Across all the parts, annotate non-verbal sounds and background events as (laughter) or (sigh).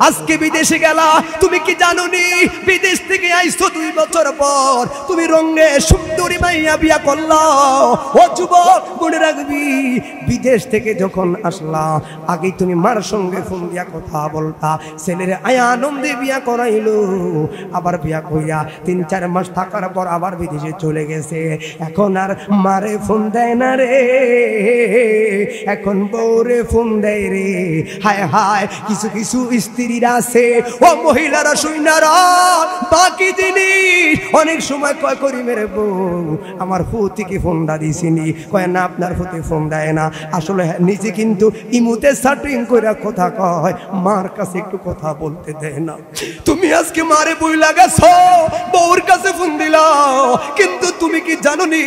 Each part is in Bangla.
আজকে বিদেশে গেলা, তুমি কি জানো নি বিদেশ থেকে আইছো দুই বছর পর। তুমি রঙে সুন্দরী মাইয়া বিয়া করলা। ও যুবক, মনে রাখবি, বিদেশ থেকে যখন আসলা আগে তুমি মার সঙ্গে ফোন দিয়া কথা বলতা। ছেলের আয়া আনন্দে বিয়া করাইলো। আবার বিয়া কইয়া তিন, চার মাস থাকার পর আবার বিদেশে চলে গেছে। এখন আর মারে ফোন দেয় না রে। এখন বউরে ফোন দেয় রে। হায় হায়, কিছু কিছু স্ত্রীরা আছে। ও মহিলারা শুইনারা বাকি জিনিস অনেক সময় কয় করি মেরে বউ। আমার ফুতিকে ফোনটা দিছিনি? কয় না আপনার ফুতে ফোন দেয় না। আসলে হ্যাঁ, নিজে কিন্তু ইমুতে সাটিং করে কথা কয়। মার কাছে একটু কথা বলতে দেয় না। তুমি আজকে মারে বই লাগাছ বউর কাছে ফোন দিলাও কিন্তু তুমি কি জানো নি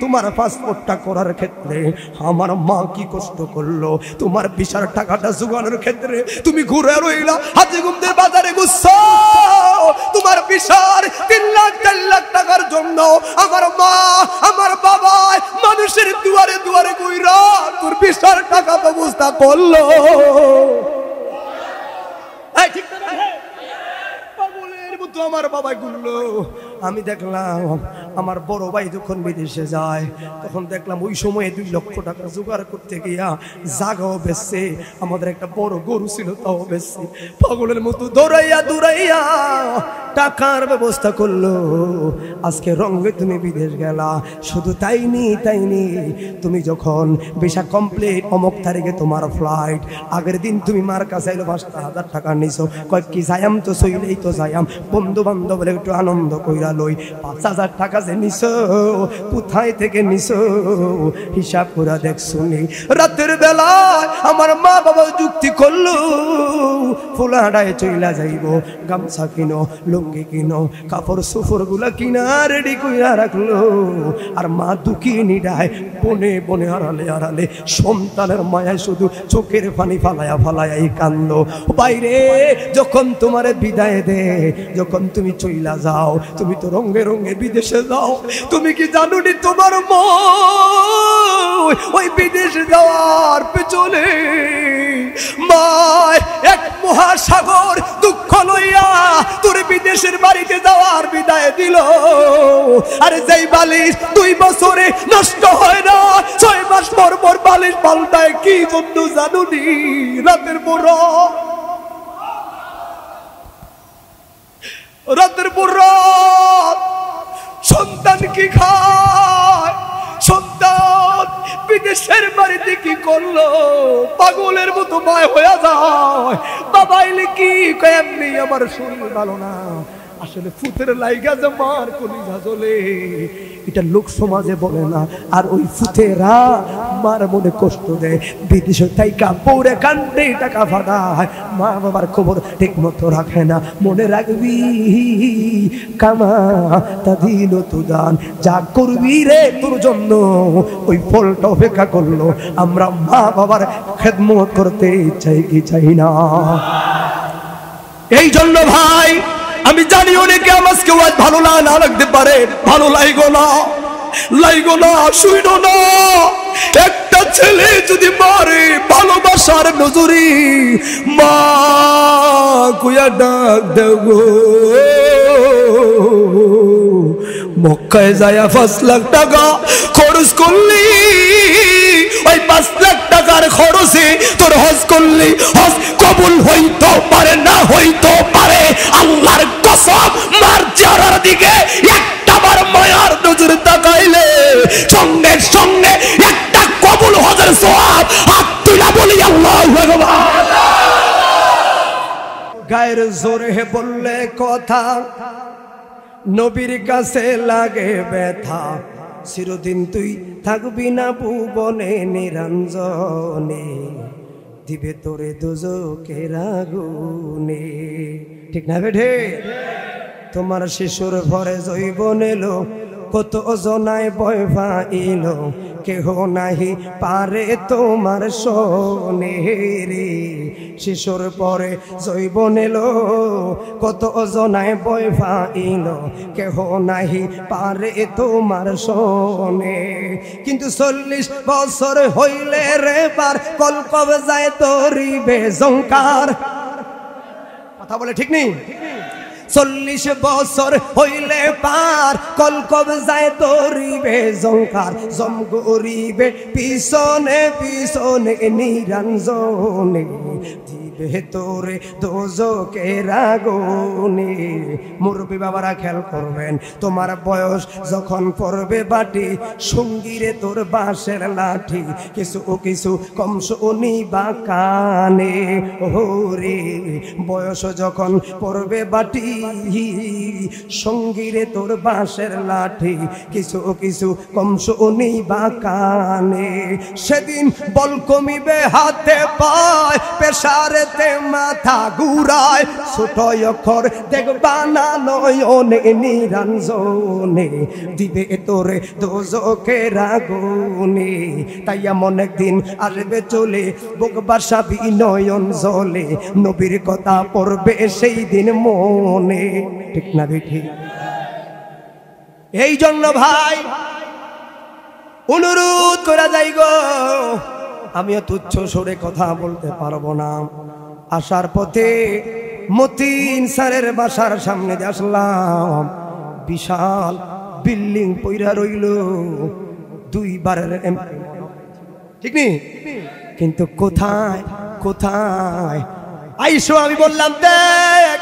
তোমার পাসপোর্টটা করার ক্ষেত্রে আমার মা কি কষ্ট করল? তোমার বিশাল টাকাটা জোগানোর ক্ষেত্রে তুমি ঘুরে রইলা হাজি গুমদের বাজারে গুচ্ছ তোমার বিশাল তিন লাখ চার লাখ টাকার জন্য আমার মা, আমার বাবা মানুষের দুয়ারে দুয়ারে কইরা তোর বিশাল টাকা ব্যবস্থা করল। আমার বাবা গুললো আমি দেখলাম আমার বড় ভাই যখন বিদেশে যায়, তখন দেখলাম ওই সময়ে দুই লক্ষ টাকা জোগাড় করতে গিয়া জাগাও বেচছে, আমাদের একটা বড় গরু ছিল তাও বেচছে। পাগলের মতো দৌড়াইয়া দৌড়াইয়া টাকার ব্যবস্থা করল। আজকে রঙে তুমি বিদেশ গেলা, শুধু তাই নি তাই নি। তুমি যখন ভিসা কমপ্লিট, অমুক তারিখে তোমার ফ্লাইট আগের দিন তুমি মার কাছে এলো পাঁচটা হাজার টাকা নিছো। কয়, কি যাইয়াম তো সইলেই তো যাইয়াম বন্ধু বান্ধব একটু আনন্দ কইরা লই পাঁচ হাজার টাকা যে নিছো, কোথায় থেকে নিছো? হিসাব করে দেখ শুনি। রাতের বেলায় আমার মা বাবা যুক্তি করল ফুলাডায় চইলা যাইব, গামছা কিনো, লুঙ্গি কিনো, কাপড় সুফরগুলা কিনা রেডি কইরা রাখল। আর মা দুঃখী নিডায় বনে বনে আড়ালে আড়ালে সন্তানের মায়ায় শুধু চোখের পানি ফালায়া ফালায়া এই কান্দ বাইরে, যখন তোমারে বিদায় দে, যখন তুমি চইলা যাও, তুমি তো রঙে রঙে বিদেশে যাও। তুমি কি জানো নি তোমার ওই বিদেশে যাওয়ার পেছনে মায় এক মহাসাগর দুঃখ লইয়া তোর বিদেশের বাড়িতে যাওয়ার বিদায় দিল। আরে যেই বালিশ দুই বছরে নষ্ট হয় না, ছয় মাস পর পর বালিশ পাল্টায়, কি বন্ধু জানুনি? রাতের পর রাত। রাতের পর রাত সন্তান কি খায়? সন্তান বিদেশের বাড়িতে কি করল? পাগলের মতো মায় হয়ে যায়। বাবাইলে কি? এমনি আমার শরীর ভালো না। আসলে ফুতের লাইগা যে মার কলিজা জ্বলে, এটা লোক সমাজে বলে না। আর ওই ফুতেরা মার মনে কষ্ট দেয়। বিদেশে তাই কাপড়ে কান্দে টাকা ফাটায়। মা বাবার খবর ঠিক মতো রাখে না। মনে রাখবি, কামা, তা দিল তুদান যা করবি রে তোর জন্য, ওই ফলটা অপেক্ষা করল। আমরা মা বাবার খেদমত করতে চাই কি চাই না। এই জন্য ভাই আমি জানি অনেকে আমাকে আজ ভালো না না লাগতে পারে। ভালো লাগো না, লাইগো না, শুইনো না। একটা ছেলে যদি মারে ভালোবাসার নজরি, মা কুয়া ডাক দেব। মক্কায় যায় পাঁচ লাখ টাকা খরচ করলি। ওই পাঁচ লাখ টাকার খরচে তোর হজ করলি হজ কবুল হইতো পারে, না হইতো পারে? আল্লাহর কসম, মার চেহারার দিকে একটা বার মায়ার নজর তাকাইলে সঙ্গে সঙ্গে একটা কবুল হজের সওয়াব হাত তুলা বলি, আল্লাহ গায়ের জোরে বললে কথা, নবীর কাছে লাগে ব্যথা। চিরদিন তুই থাকবি না ভুবনে নিরঞ্জনে, দিবে তোরে দুজকে রাগুনে। ঠিক না বেঠে? তোমার শিশুর ভরে জৈবন এলো কত জনায় বয় পাইল, কেহ নাহি পারে তোমার শোনে রে। শিশুর পরে জৈবন এলো কত জনায় বয় পাইল, কেহ নাহি পারে তোমার শোনে। কিন্তু চল্লিশ বছর হইলে রে পার কলকব যায় তরিবে জঙ্কার কথা বলে ঠিক নেই? চল্লিশ বছর হইলে পার কলকব যায় তরিবে জঙ্কার জম গরিবে পিছনে পিছনে নিরঞ্জনে দিবে তোরে দোজকে রাগনে মুরব্বী বাবারা খেয়াল করবেন, তোমার বয়স যখন পড়বে বাটি, সঙ্গীরে তোর বাঁশের লাঠি, কিছু ও কিছু কম শুনি বা কানে। ওরে বয়স যখন পড়বে বাটি, সঙ্গীরে তোর বাঁশের লাঠি, কিছু ও কিছু কম শুনি বা কানে। সেদিন বল কমিবে হাতে পায় পেশারেতে মাথা ঘুরায়, ছোট অক্ষর দেখবা না নয়নে নিরঞ্জনে। দিবে তোরে দোজকে রাগুনে তাই এমন একদিন আসবে চলে বকবার সাবি নয়ন জলে। নবীর কথা পড়বে সেই দিন মনে। ঠিক না দেখি এই জন্য ভাই, অনুরোধ করা যাই গো। আমিও তুচ্ছ সরে কথা বলতে পারব না। আসার পথে মতিন স্যারের বাসার সামনে আসলাম। বিশাল বিল্ডিং পইরা রইল। দুইবারের ঠিক নি? কিন্তু কোথায় কোথায়? আইসো, আমি বললাম, দেখ,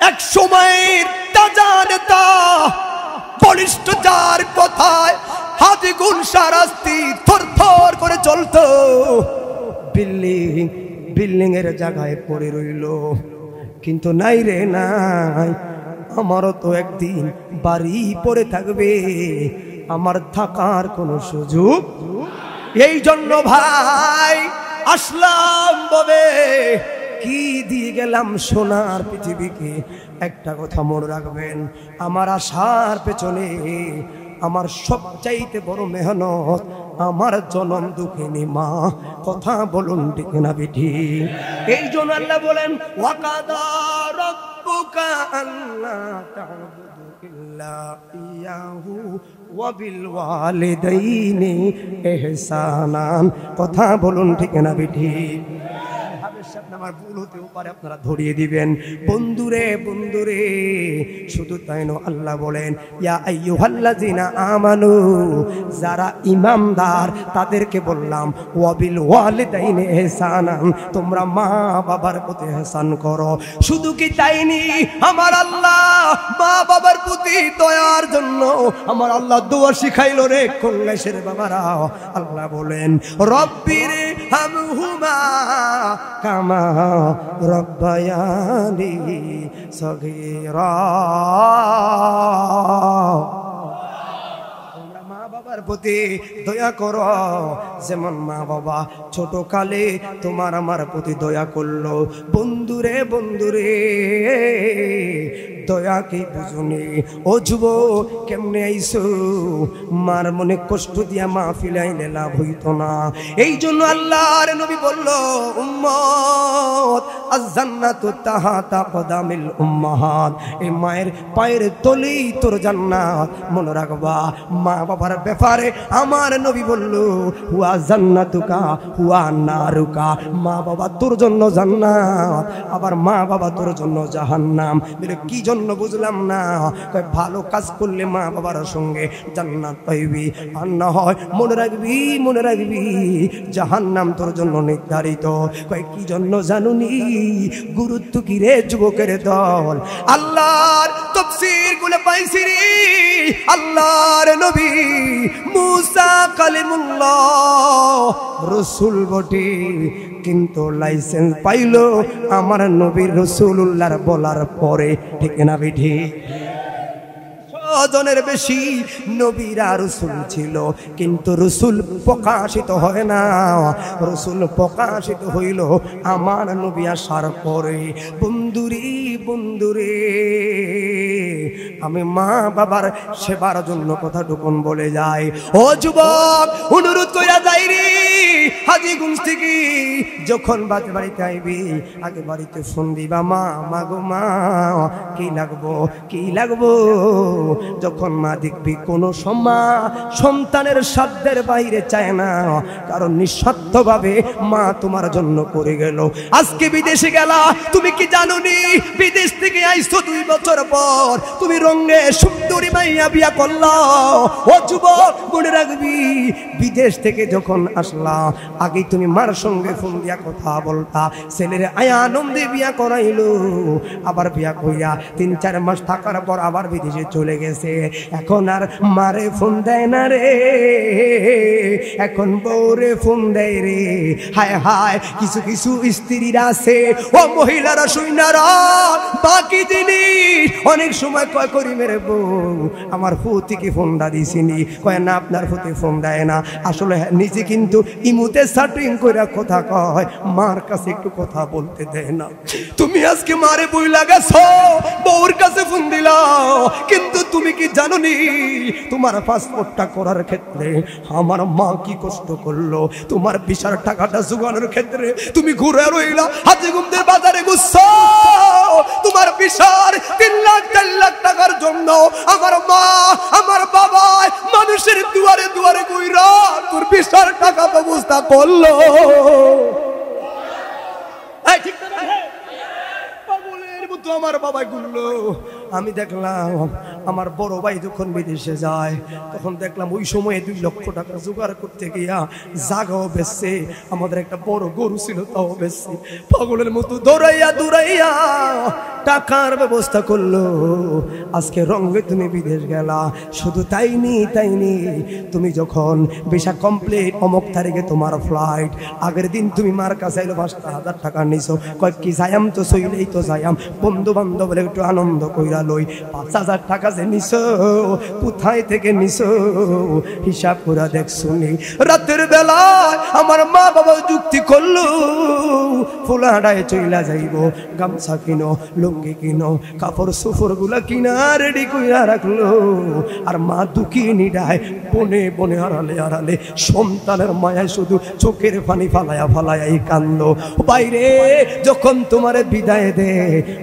এক সময়ের তাজা নেতা, বলিষ্ঠ যার কথায় হাতি গুণ সারাস্তি থর থর করে চলতো। বিল্ডিং বিল্ডিং এর জায়গায় পড়ে রইল। কিন্তু নাই রে নাই, আমারও তো একদিন বাড়ি পড়ে থাকবে। আমার থাকার কোনো সুযোগ এই জন্য ভাই, আসলাম ববে। কি দিয়ে গেলাম সোনার পৃথিবীকে? একটা কথা মনে রাখবেন, আমার আশার পেছনে আমার সবচাইতে বড় মেহনত আমার জনম দুঃখিনী মা, কথা বলুন ঠিক না বিঠি এই জন্য আল্লাহ বলেন কথা বলুন ঠিক না বিঠি আমার ভুল হতেও পারে, আপনারা ধরিয়ে দিবেন। বন্ধুরে বন্ধুরে, শুধু তাই নয়, আল্লাহ বলেন, ইয়া আমানু যারা ইমানদার, তাদেরকে বললাম, ওয়াবিল ওয়ালিদাইনি ইহসানান তোমরা মা বাবার প্রতি ইহসান করো। শুধু কি তাইনি আমার আল্লাহ মা বাবার প্রতি দয়ার জন্য আমার আল্লাহ দোয়া শিখাইলো রে কল্যাশের বাবারা। আল্লাহ বলেন রব্বির কামা রব্বায়ানি সগীরা। তোমরা মা বাবার প্রতি দয়া করো। যেমন মা বাবা ছোট কালে তোমার আমার প্রতি দয়া করল। বন্ধুরে বন্ধুরে দয়া কি বুঝুনি? ও যুব কেমনে আইসো মার মনে কষ্ট দিয়া মা ফিলাইলে লাভ হইতো না। এই জন্য আল্লাহর নবী বলল, উম্মত, আজ-জান্নাতু তাহাতা কদামিল উম্মাহাত। এই মায়ের পায়ের তলেই তোর জান্নাত, মনে রাখবা। মা বাবার ব্যাপারে আমার নবী বলল, হুয়া জান্নাতুকা, হুয়া নারুকা। মা বাবা তোর জন্য জান্নাত, আবার মা বাবা তোর জন্য জাহান্নাম। কি জন্য বুঝলাম না। ভালো কাজ করলে মা বাবার সঙ্গে জান্নাত পাইবি। আর না হয় মনে রাখবি মনে রাখবি, জাহান্নাম তোর জন্য নির্ধারিত। কয়, কি জন্য জানুনি? গুরুত্ব কি রে যুবকের দল? আল্লাহর তফসিরগুলো পাইছি রে। আল্লাহর নবী মুসা কালিমুল্লাহ, রসুল বটে। কিন্তু লাইসেন্স পাইলো আমার নবীর রসুল্লাহর বলার পরে। ঠিক না বিধি জনের বেশি নবীরা রসুল ছিল, কিন্তু রসুল প্রকাশিত হয় না। রসুল প্রকাশিত হইল আমার নবী আসার পরে। বন্ধুরি, বন্ধুরে, আমি মা বাবার সেবার জন্য কথা টুকুন বলে যাই। ও যুবক, অনুরোধ কইরা যাই রে। হাজিগঞ্জ থেকে যখন বাদ বাড়িতে আইবি, আগে বাড়িতে ফোন দিবা, মা মা মা, কি লাগবো কি লাগবো? যখন মা দেখবি কোনো সম্মা সন্তানের সাধ্যের বাইরে চায় না, কারণ নিঃস্বার্থভাবে মা তোমার জন্য করে গেল। আজকে বিদেশে গেলা, তুমি কি জানো বিদেশ থেকে আইছো দুই বছর পর, তুমি রঙ্গে সুন্দরী বিয়া করলা ও যুবক, মনে রাখবি, বিদেশ থেকে যখন আসলা আগে তুমি মার সঙ্গে ফোন দিয়া কথা বলতা। ছেলের আয়া আনন্দে বিয়া করাইলো। আবার বিয়া কইয়া তিন, চার মাস থাকার পর আবার বিদেশে চলে গেছে। এখন আর মারে ফোন দেয় না রে। এখন বউরে ফোন দেয় রে। হায় হায়, কিছু কিছু স্ত্রীরা আছে। ও মহিলারা সৈন্যরা বাকি জিনিস অনেক সময় কয় করি মেরে বউ। আমার ফুতিকে ফোনটা দিছিনি? কয় না, আপনার ফুতে ফোন দেয় না। আসলে নিজে কিন্তু ইমুতে সাটিং করে কথা কয়, মার কাছে একটু কথা বলতে দেয় না। তুমি আজকে মারে বই লাগাছ বউর কাছে ফোন দিলাও কিন্তু তুমি কি জানো নি তোমার পাসপোর্টটা করার ক্ষেত্রে আমার মা কি কষ্ট করল? তোমার বিশাল টাকাটা জোগানোর ক্ষেত্রে তুমি ঘুরে রইলা, হাতে ঘুমতে বাজারে গুচ্ছ তোমার বিশাল তিন লাখ, চার লাখ টাকার জন্য আমার মা, আমার বাবা মানুষের দুয়ারে দুয়ারে গুইরা তোর বিশাল টাকা ব্যবস্থা করল। আমার বাবা গুনলো। আমি দেখলাম আমার বড় ভাই যখন বিদেশে যায়, তখন দেখলাম ওই সময়ে দুই লক্ষ টাকা জোগাড় করতে গিয়া জাগাও বেচছে। আমাদের একটা বড় গরু ছিল, তাও বেচছে। পাগলের মতো দৌড়াইয়া দৌড়াইয়া টাকার ব্যবস্থা করল। আজকে রঙ্গে তুমি বিদেশ গেলা। শুধু তাই নি তাই নি। তুমি যখন বেশা কমপ্লিট, অমুক তারিখে তোমার ফ্লাইট, আগের দিন তুমি মার কাছে এলো পাঁচটা হাজার টাকা নিছো। কয়, কি যাইয়াম তো সইলেই তো যাইয়াম বন্ধু বান্ধবের একটু আনন্দ কইরা লই পাঁচ হাজার টাকা যে নিস কোথায় থেকে নিস হিসাব করে দেখ শুনি। রাতের বেলায় আমার মা বাবা যুক্তি করল ফুলাডায় চইলা যাইব, গামছা কিনো, লুঙ্গি কিনো, কাপড় সুফরগুলা কিনা রেডি কইরা রাখল। আর মা দুঃখী নিডায় বনে বনে আড়ালে আড়ালে সন্তানের মায়ায় শুধু চোখের পানি ফালায়া ফালায়া এই কান্দ বাইরে, যখন তোমার বিদায় দে,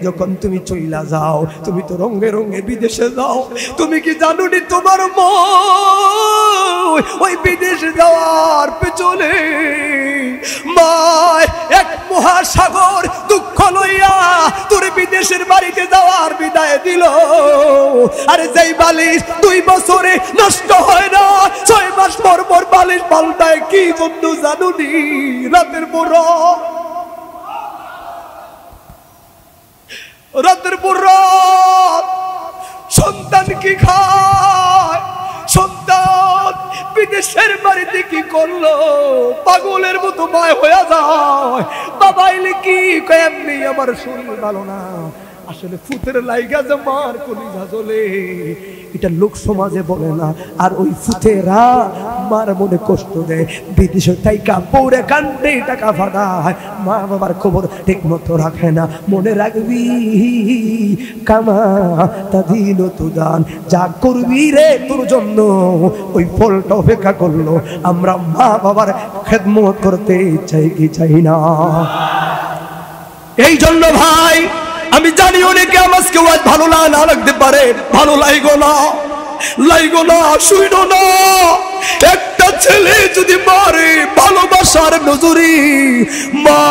যখন তুমি চইলা যাও, তুমি তো রঙ্গে রঙ্গে বিদেশে যাও। তুমি কি জানো নি তোমার ওই বিদেশে যাওয়ার পেছনে মায় এক মহাসাগর দুঃখ লইয়া তোর বিদেশের বাড়িতে যাওয়ার বিদায় দিল। আরে যেই বালিশ দুই বছরে নষ্ট হয় না, ছয় মাস পর পর বালিশ পাল্টায়, কি বন্ধু জানুনি রাতের পর রাত। রাতের পর। রাত সন্তান কি খায়? সন্তান বিদেশের বাড়িতে কি করল? পাগলের মতো মায় হয়ে যায়। বাবা এলে কি? এমনি আমার শরীর ভালো না। আসলে ফুতের লাইগা যে মার কলিজা জ্বলে, এটা লোক সমাজে বলে না। আর ওই ফুতেরা মার মনে কষ্ট দেয়। বিদেশে তাই কাপড়ে কান্দে টাকা ফাটায়। মা বাবার খবর ঠিক মতো রাখে না। মনে রাখবি, কামা তা দিল তুদান যা করবি রে তোর জন্য, ওই ফলটা অপেক্ষা করল। আমরা মা বাবার খেদমত করতে চাই কি চাই না। এই জন্য ভাই আমি জানি অনেকে আমাকে আজ ভালো না লাগতে পারে। ভালো লাইগো না লাইগো না শুইনো না। একটা ছেলে যদি মারে ভালোবাসার নজরি, মা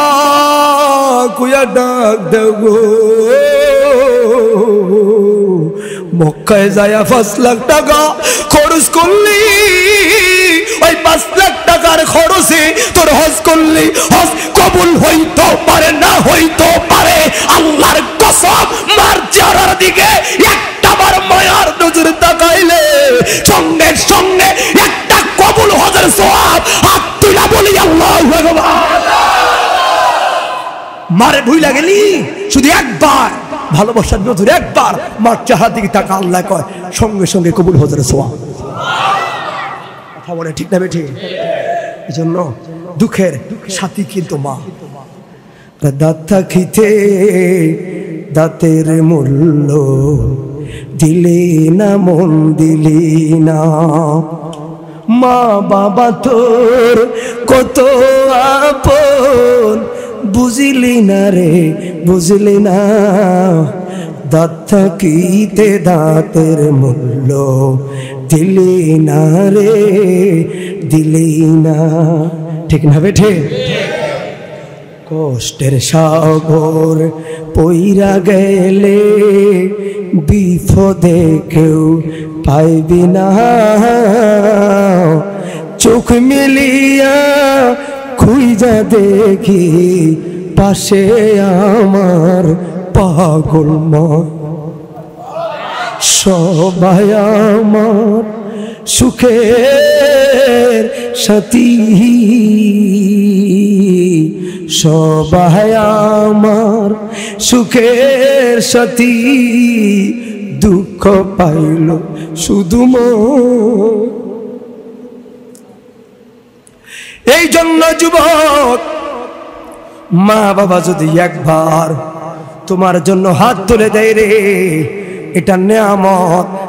ডাক দেব মক্কায় যায় পাঁচ লাখ টাকা খরচ করলি, ওই পাঁচ লাখ টাকার খরচে তোর হজ করলি। হজ কবুল হইতো পারে, না হইতো পারে। আল্লাহর কসম, মার চেহারার দিকে একটা বার মায়ার নজর তাকাইলে, সঙ্গে সঙ্গে একটা কবুল হজের সওয়াব হাত তুলা বলি, আল্লাহ মারে ভুইলা গেলি? শুধু একবার, ভালোবাসার নজর একবার মার চেহারার দিকে তাকা, আল্লাহ কয়, সঙ্গে সঙ্গে কবুল হজের সোয়া কথা বলে ঠিক না বেঠি? এই জন্য দুঃখের সাথী কিন্তু মা। দাঁত থাকিতে দাঁতের মূল্য দিলি না, মন দিলি না। মা বাবা তোর কত আপন, বুঝিলি না রে, বুঝলি না। দাঁত থাকিতে দাঁতের মূল্য দিলি না রে, দিলি না। ঠিক না, বেঠে? কষ্টের সাগর পইরা গেলে বিপদে কেউ পাইবি না। চোখ মিলিয়া খুইজা দেখি পাশে আমার পাগল সবাই আমার সুখের সাথী। সবাই আমার সুখের সাথী, দুঃখ পাইল শুধু এই জন্য যুবক, মা বাবা যদি একবার তোমার জন্য হাত তুলে দেয় রে, এটা নেয়ামত।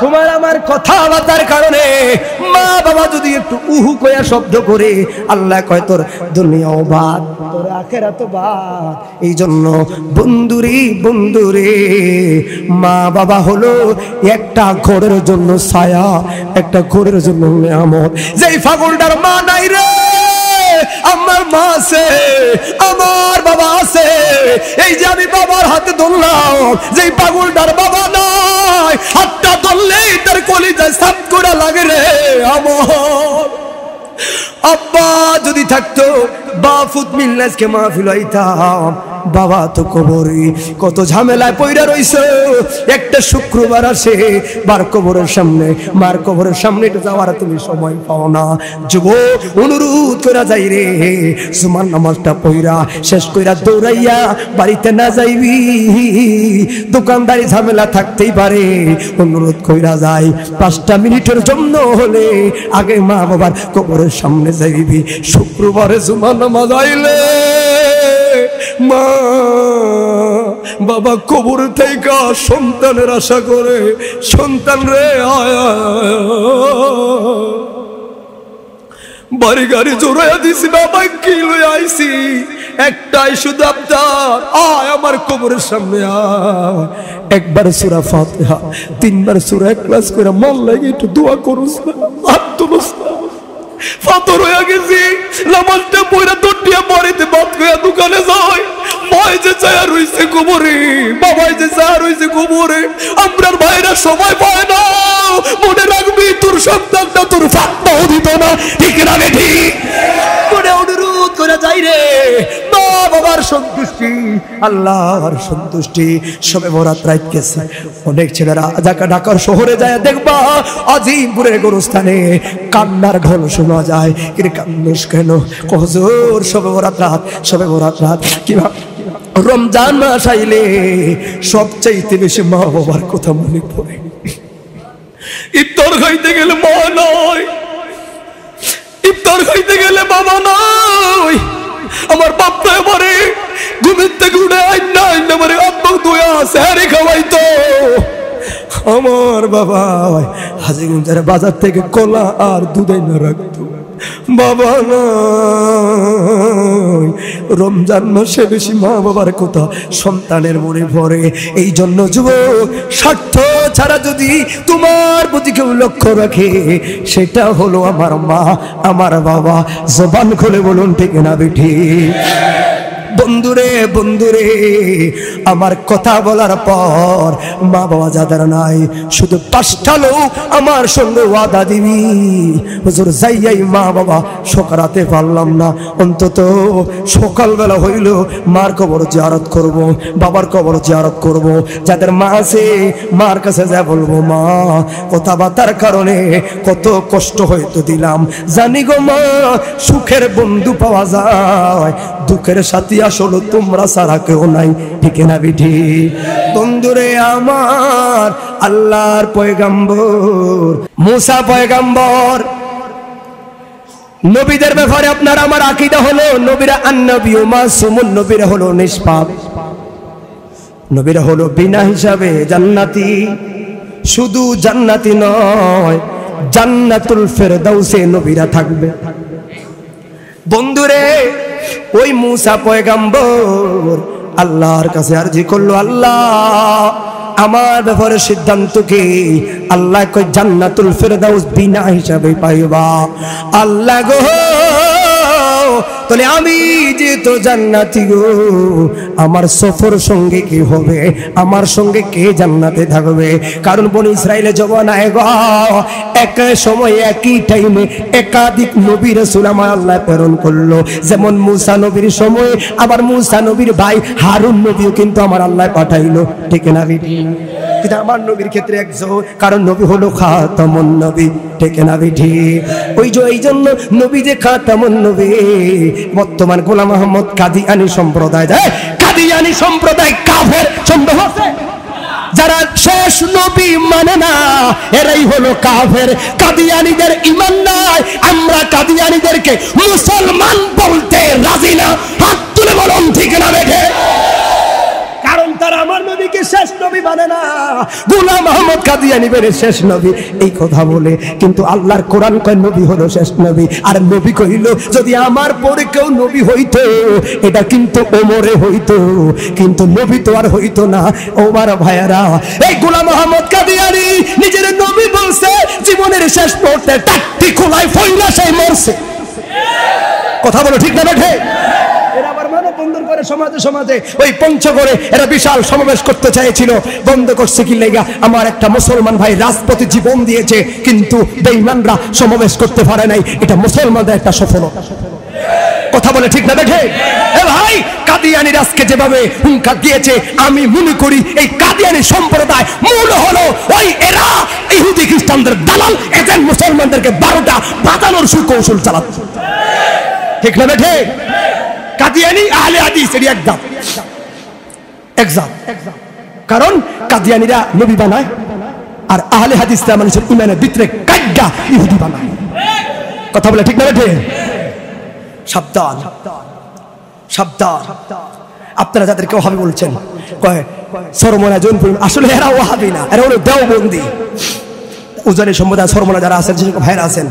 তোমার আমার কথা কথাবার্তার কারণে মা বাবা যদি একটু উহু কয়া শব্দ করে, আল্লাহ কয়, তোর দুনিয়াও বাদ, তোর আখেরা বাদ। এই জন্য বন্ধুরে বন্ধুরে, মা বাবা হলো একটা ঘরের জন্য ছায়া, একটা ঘরের জন্য নিয়ামত। যেই ফাগুলটার মা নাই রে! আমার মা আছে, আমার বাবা আছে। এই যে আমি বাবার হাত ধরলাম যে পাগলটার বাবা নাই, হাতটা ধরলেই তার কলিজায় সাপ করে লাগে রে আমার। আব্বা যদি থাকতো বাফুত মিল্লাসকে মাহফিল হইতাম। বাবা তো কবরে কত ঝামেলায় পইরা রইছে। একটা শুক্রবার আসে, বার কবরের সামনে মার কবরের সামনে যাওয়ার তুমি সময় পাও না। যুব অনুরোধ করা যাই রে। সুমান নামাজটা পইরা শেষ কইরা দৌড়াইয়া বাড়িতে না যাইবি। দোকানদারি ঝামেলা থাকতেই পারে। অনুরোধ কইরা যাই। পাঁচটা মিনিটের জন্য হলে আগে মা বাবার কবরের সামনে যাইবি। শুক্রবারে জুমান নামাজ আইলে মা বাবা কবর থেকে সন্তানের আশা করে, সন্তান রে, আয় বাড়ি গাড়ি জোড়াইয়া দিছি, বাবা, কি লই আইছি? একটাই শুধু আবদার, আয় আমার কবরের সামনে আয়। একবার সুরা ফাতিহা, তিনবার সুরা এক ক্লাস করে মন লাগে একটু দোয়া করুস না না ফাতর হয়ে গেছি। নামাজটা পয়রা দটিয়া বাড়িতে বাদ কইয়া দোকানে যায় ভয় যে চায়া রইছে কবরে বাবাই যে চায়া রইছে কবরে আপনার ভাইরা সময় পায় না। মনে রাখবি, তোর সন্তানটা তোর ফাত্তাও দিত না। ঠিক না বেঠি মনে অনুরোধ করে যাই রে। বাবার সন্তুষ্টি, আল্লাহর সন্তুষ্টি। সবে বরাত রাত গেছে। অনেক ছেলেরা ঢাকা ঢাকার শহরে যায়, দেখবা আজিমপুরের গরুস্থানে কান্নার ঢোল শোনা যায়। কিন্তু কান্দিস কেন? কজোর সবে বরাত রাত, সবে বরাত রাত। কীভাবে রমজান মাস আইলে সবচাইতে বেশি মা বাবার কথা মনে পড়ে। ইত্তর খাইতে গেলে মা নয়। ইফতার খাইতে গেলে বাবা নাই। আমার বাপটা এবারে ঘুমের থেকে উঠে আইনা আইনা মানে আব্বা দুয়া স্যারে খাওয়াইতো আমার বাবা হাজিগঞ্জের বাজার থেকে কলা আর দুধ না রাখতো। বাবা রমজান মাসে বেশি মা বাবার কথা সন্তানের মনে পড়ে। এই জন্য যুব স্বার্থ ছাড়া যদি তোমার প্রতি কেউ লক্ষ্য রাখে, সেটা হলো আমার মা, আমার বাবা। জবান খুলে বলুন, ঠিক না বেঠি? বন্ধুরে বন্ধুরে, আমার কথা বলার পর মা বাবা যাদের নাই, শুধু পাঁচটা লোক আমার সঙ্গে ওয়াদা দিবি। হুজুর যাইয়াই মা বাবা সকারাতে পারলাম না। অন্তত সকালবেলা হইল, মার কবর জিয়ারত করব, বাবার কবর জিয়ারত করব। যাদের মা আছে, মার কাছে যা বলব মা। কথাবার্তার কারণে কত কষ্ট হয়তো দিলাম। জানি গো মা, সুখের বন্ধু পাওয়া যায়, দুঃখের সাথী আসলো তোমরা সারা কেউ নাই। ঠিক না বন্ধুরে আমার, আল্লাহর পয়গাম্বর, মুসা পয়গাম্বর। নবীদের ব্যাপারে আপনার আমার আকিদা হলো, নবীরা আন্নবী মাসুমুন, নবীরা হলো নিষ্পাপ। নবীরা হলো বিনা হিসাবে জান্নাতি। শুধু জান্নাতি নয়, জান্নাতুল ফেরদাউসে নবীরা থাকবে। বন্ধুরে ওই মুসা পয়গাম্বর আল্লাহর কাছে আরজি করল, আল্লাহ, আমার ব্যাপারে সিদ্ধান্ত কি? আল্লাহ জান্নাতুল ফেরদাউস বিনা হিসাবে পাইবা। আল্লাহ গো তাহলে আমি যেহেতু জান্নাতি গো, আমার সফর সঙ্গে কি হবে? আমার সঙ্গে কে জান্নাতে থাকবে? কারণ বন ইসরায়েলের জবানায় গ, এক সময় একই টাইমে একাধিক নবী রসুল আল্লাহ প্রেরণ করল। যেমন মুসা নবীর সময়, আবার মুসা নবীর ভাই হারুন নবীও কিন্তু আমার আল্লাহ পাঠাইলো। ঠিক না কিন্তু আমার নবীর ক্ষেত্রে একজন কারণ নবী হলো খাতামুন নবী। ঠিক না বিধি ওই যে এই জন্য নবী যে খাতামুন নবী বর্তমান গোলাম মোহাম্মদ কাদিয়ানি সম্প্রদায় যায় কাদিয়ানি সম্প্রদায় কাফের সন্দেহ যারা শেষ নবী মানে না, এরাই হলো কাফের। কাদিয়ানিদের ইমান নাই, আমরা কাদিয়ানিদেরকে মুসলমান বলতে রাজি না। হাত তুলে বলুন, ঠিক না কারণ তারা আমার নবীকে শেষ নবী মানে না। গোলাম মোহাম্মদ কাদিয়ানি বেড়ে শেষ নবী। এই কথা বলে, কিন্তু আল্লাহর কোরআন কয় নবী হলো শেষ নবী। আর নবী কহিল যদি আমার পরে কেউ নবী হইতো, এটা কিন্তু ওমরে হইতো। কিন্তু নবী তো আর হইতো না। ওমার ভাইয়ারা, এই গোলাম মোহাম্মদ কাদিয়ানি নিজের নবী বলছে, জীবনের শেষ মুহূর্তে টাট্টি খোলায় ফইলা সেই মরছে। কথা বলো ঠিক না বেঠে এরা আবার মানব বন্ধন করে সমাজে সমাজে ওই পঞ্চগড়ে এরা বিশাল সমাবেশ করতে চাইছিল। বন্ধ করছে কি লেগা? আমার একটা মুসলমান ভাই রাজপথে জীবন দিয়েছে, কিন্তু বেঈমানরা সমাবেশ করতে পারে নাই। এটা মুসলমানদের একটা সফলতা। কথা বলে ঠিক না দেখে? এ ভাই কাদিয়ানি আজকে যেভাবে হুঙ্কার দিয়েছে, আমি মনে করি এই কাদিয়ানি সম্প্রদায় মূল হলো ওই এরা ইহুদি খ্রিস্টানদের দালাল, এজেন্ট মুসলমানদেরকে বারোটা বাঁচানোর সুকৌশল চালাচ্ছে। ঠিক না বেঠে কাদিয়ানি আহলে হাদিস এর একদম। একদম কারণ কাদিয়ানিরা নবী বানায়, আর আহলে হাদিসরা মানুষের ইমানের ভিতরে কাজ্ঞা ইহুদি বানায়। কথা বলে ঠিক না বেঠে? সাবধান। সাবধান। আপনারা যাদেরকে ওহাবি বলছেন, কয়, সরমনা জৈনপুর, আসলে এরা ওহাবি না, এরা হলো দেওবন্দি। উজানি সম্প্রদায় সরমনা যারা আছেন যেসব ভাইরা আছেন,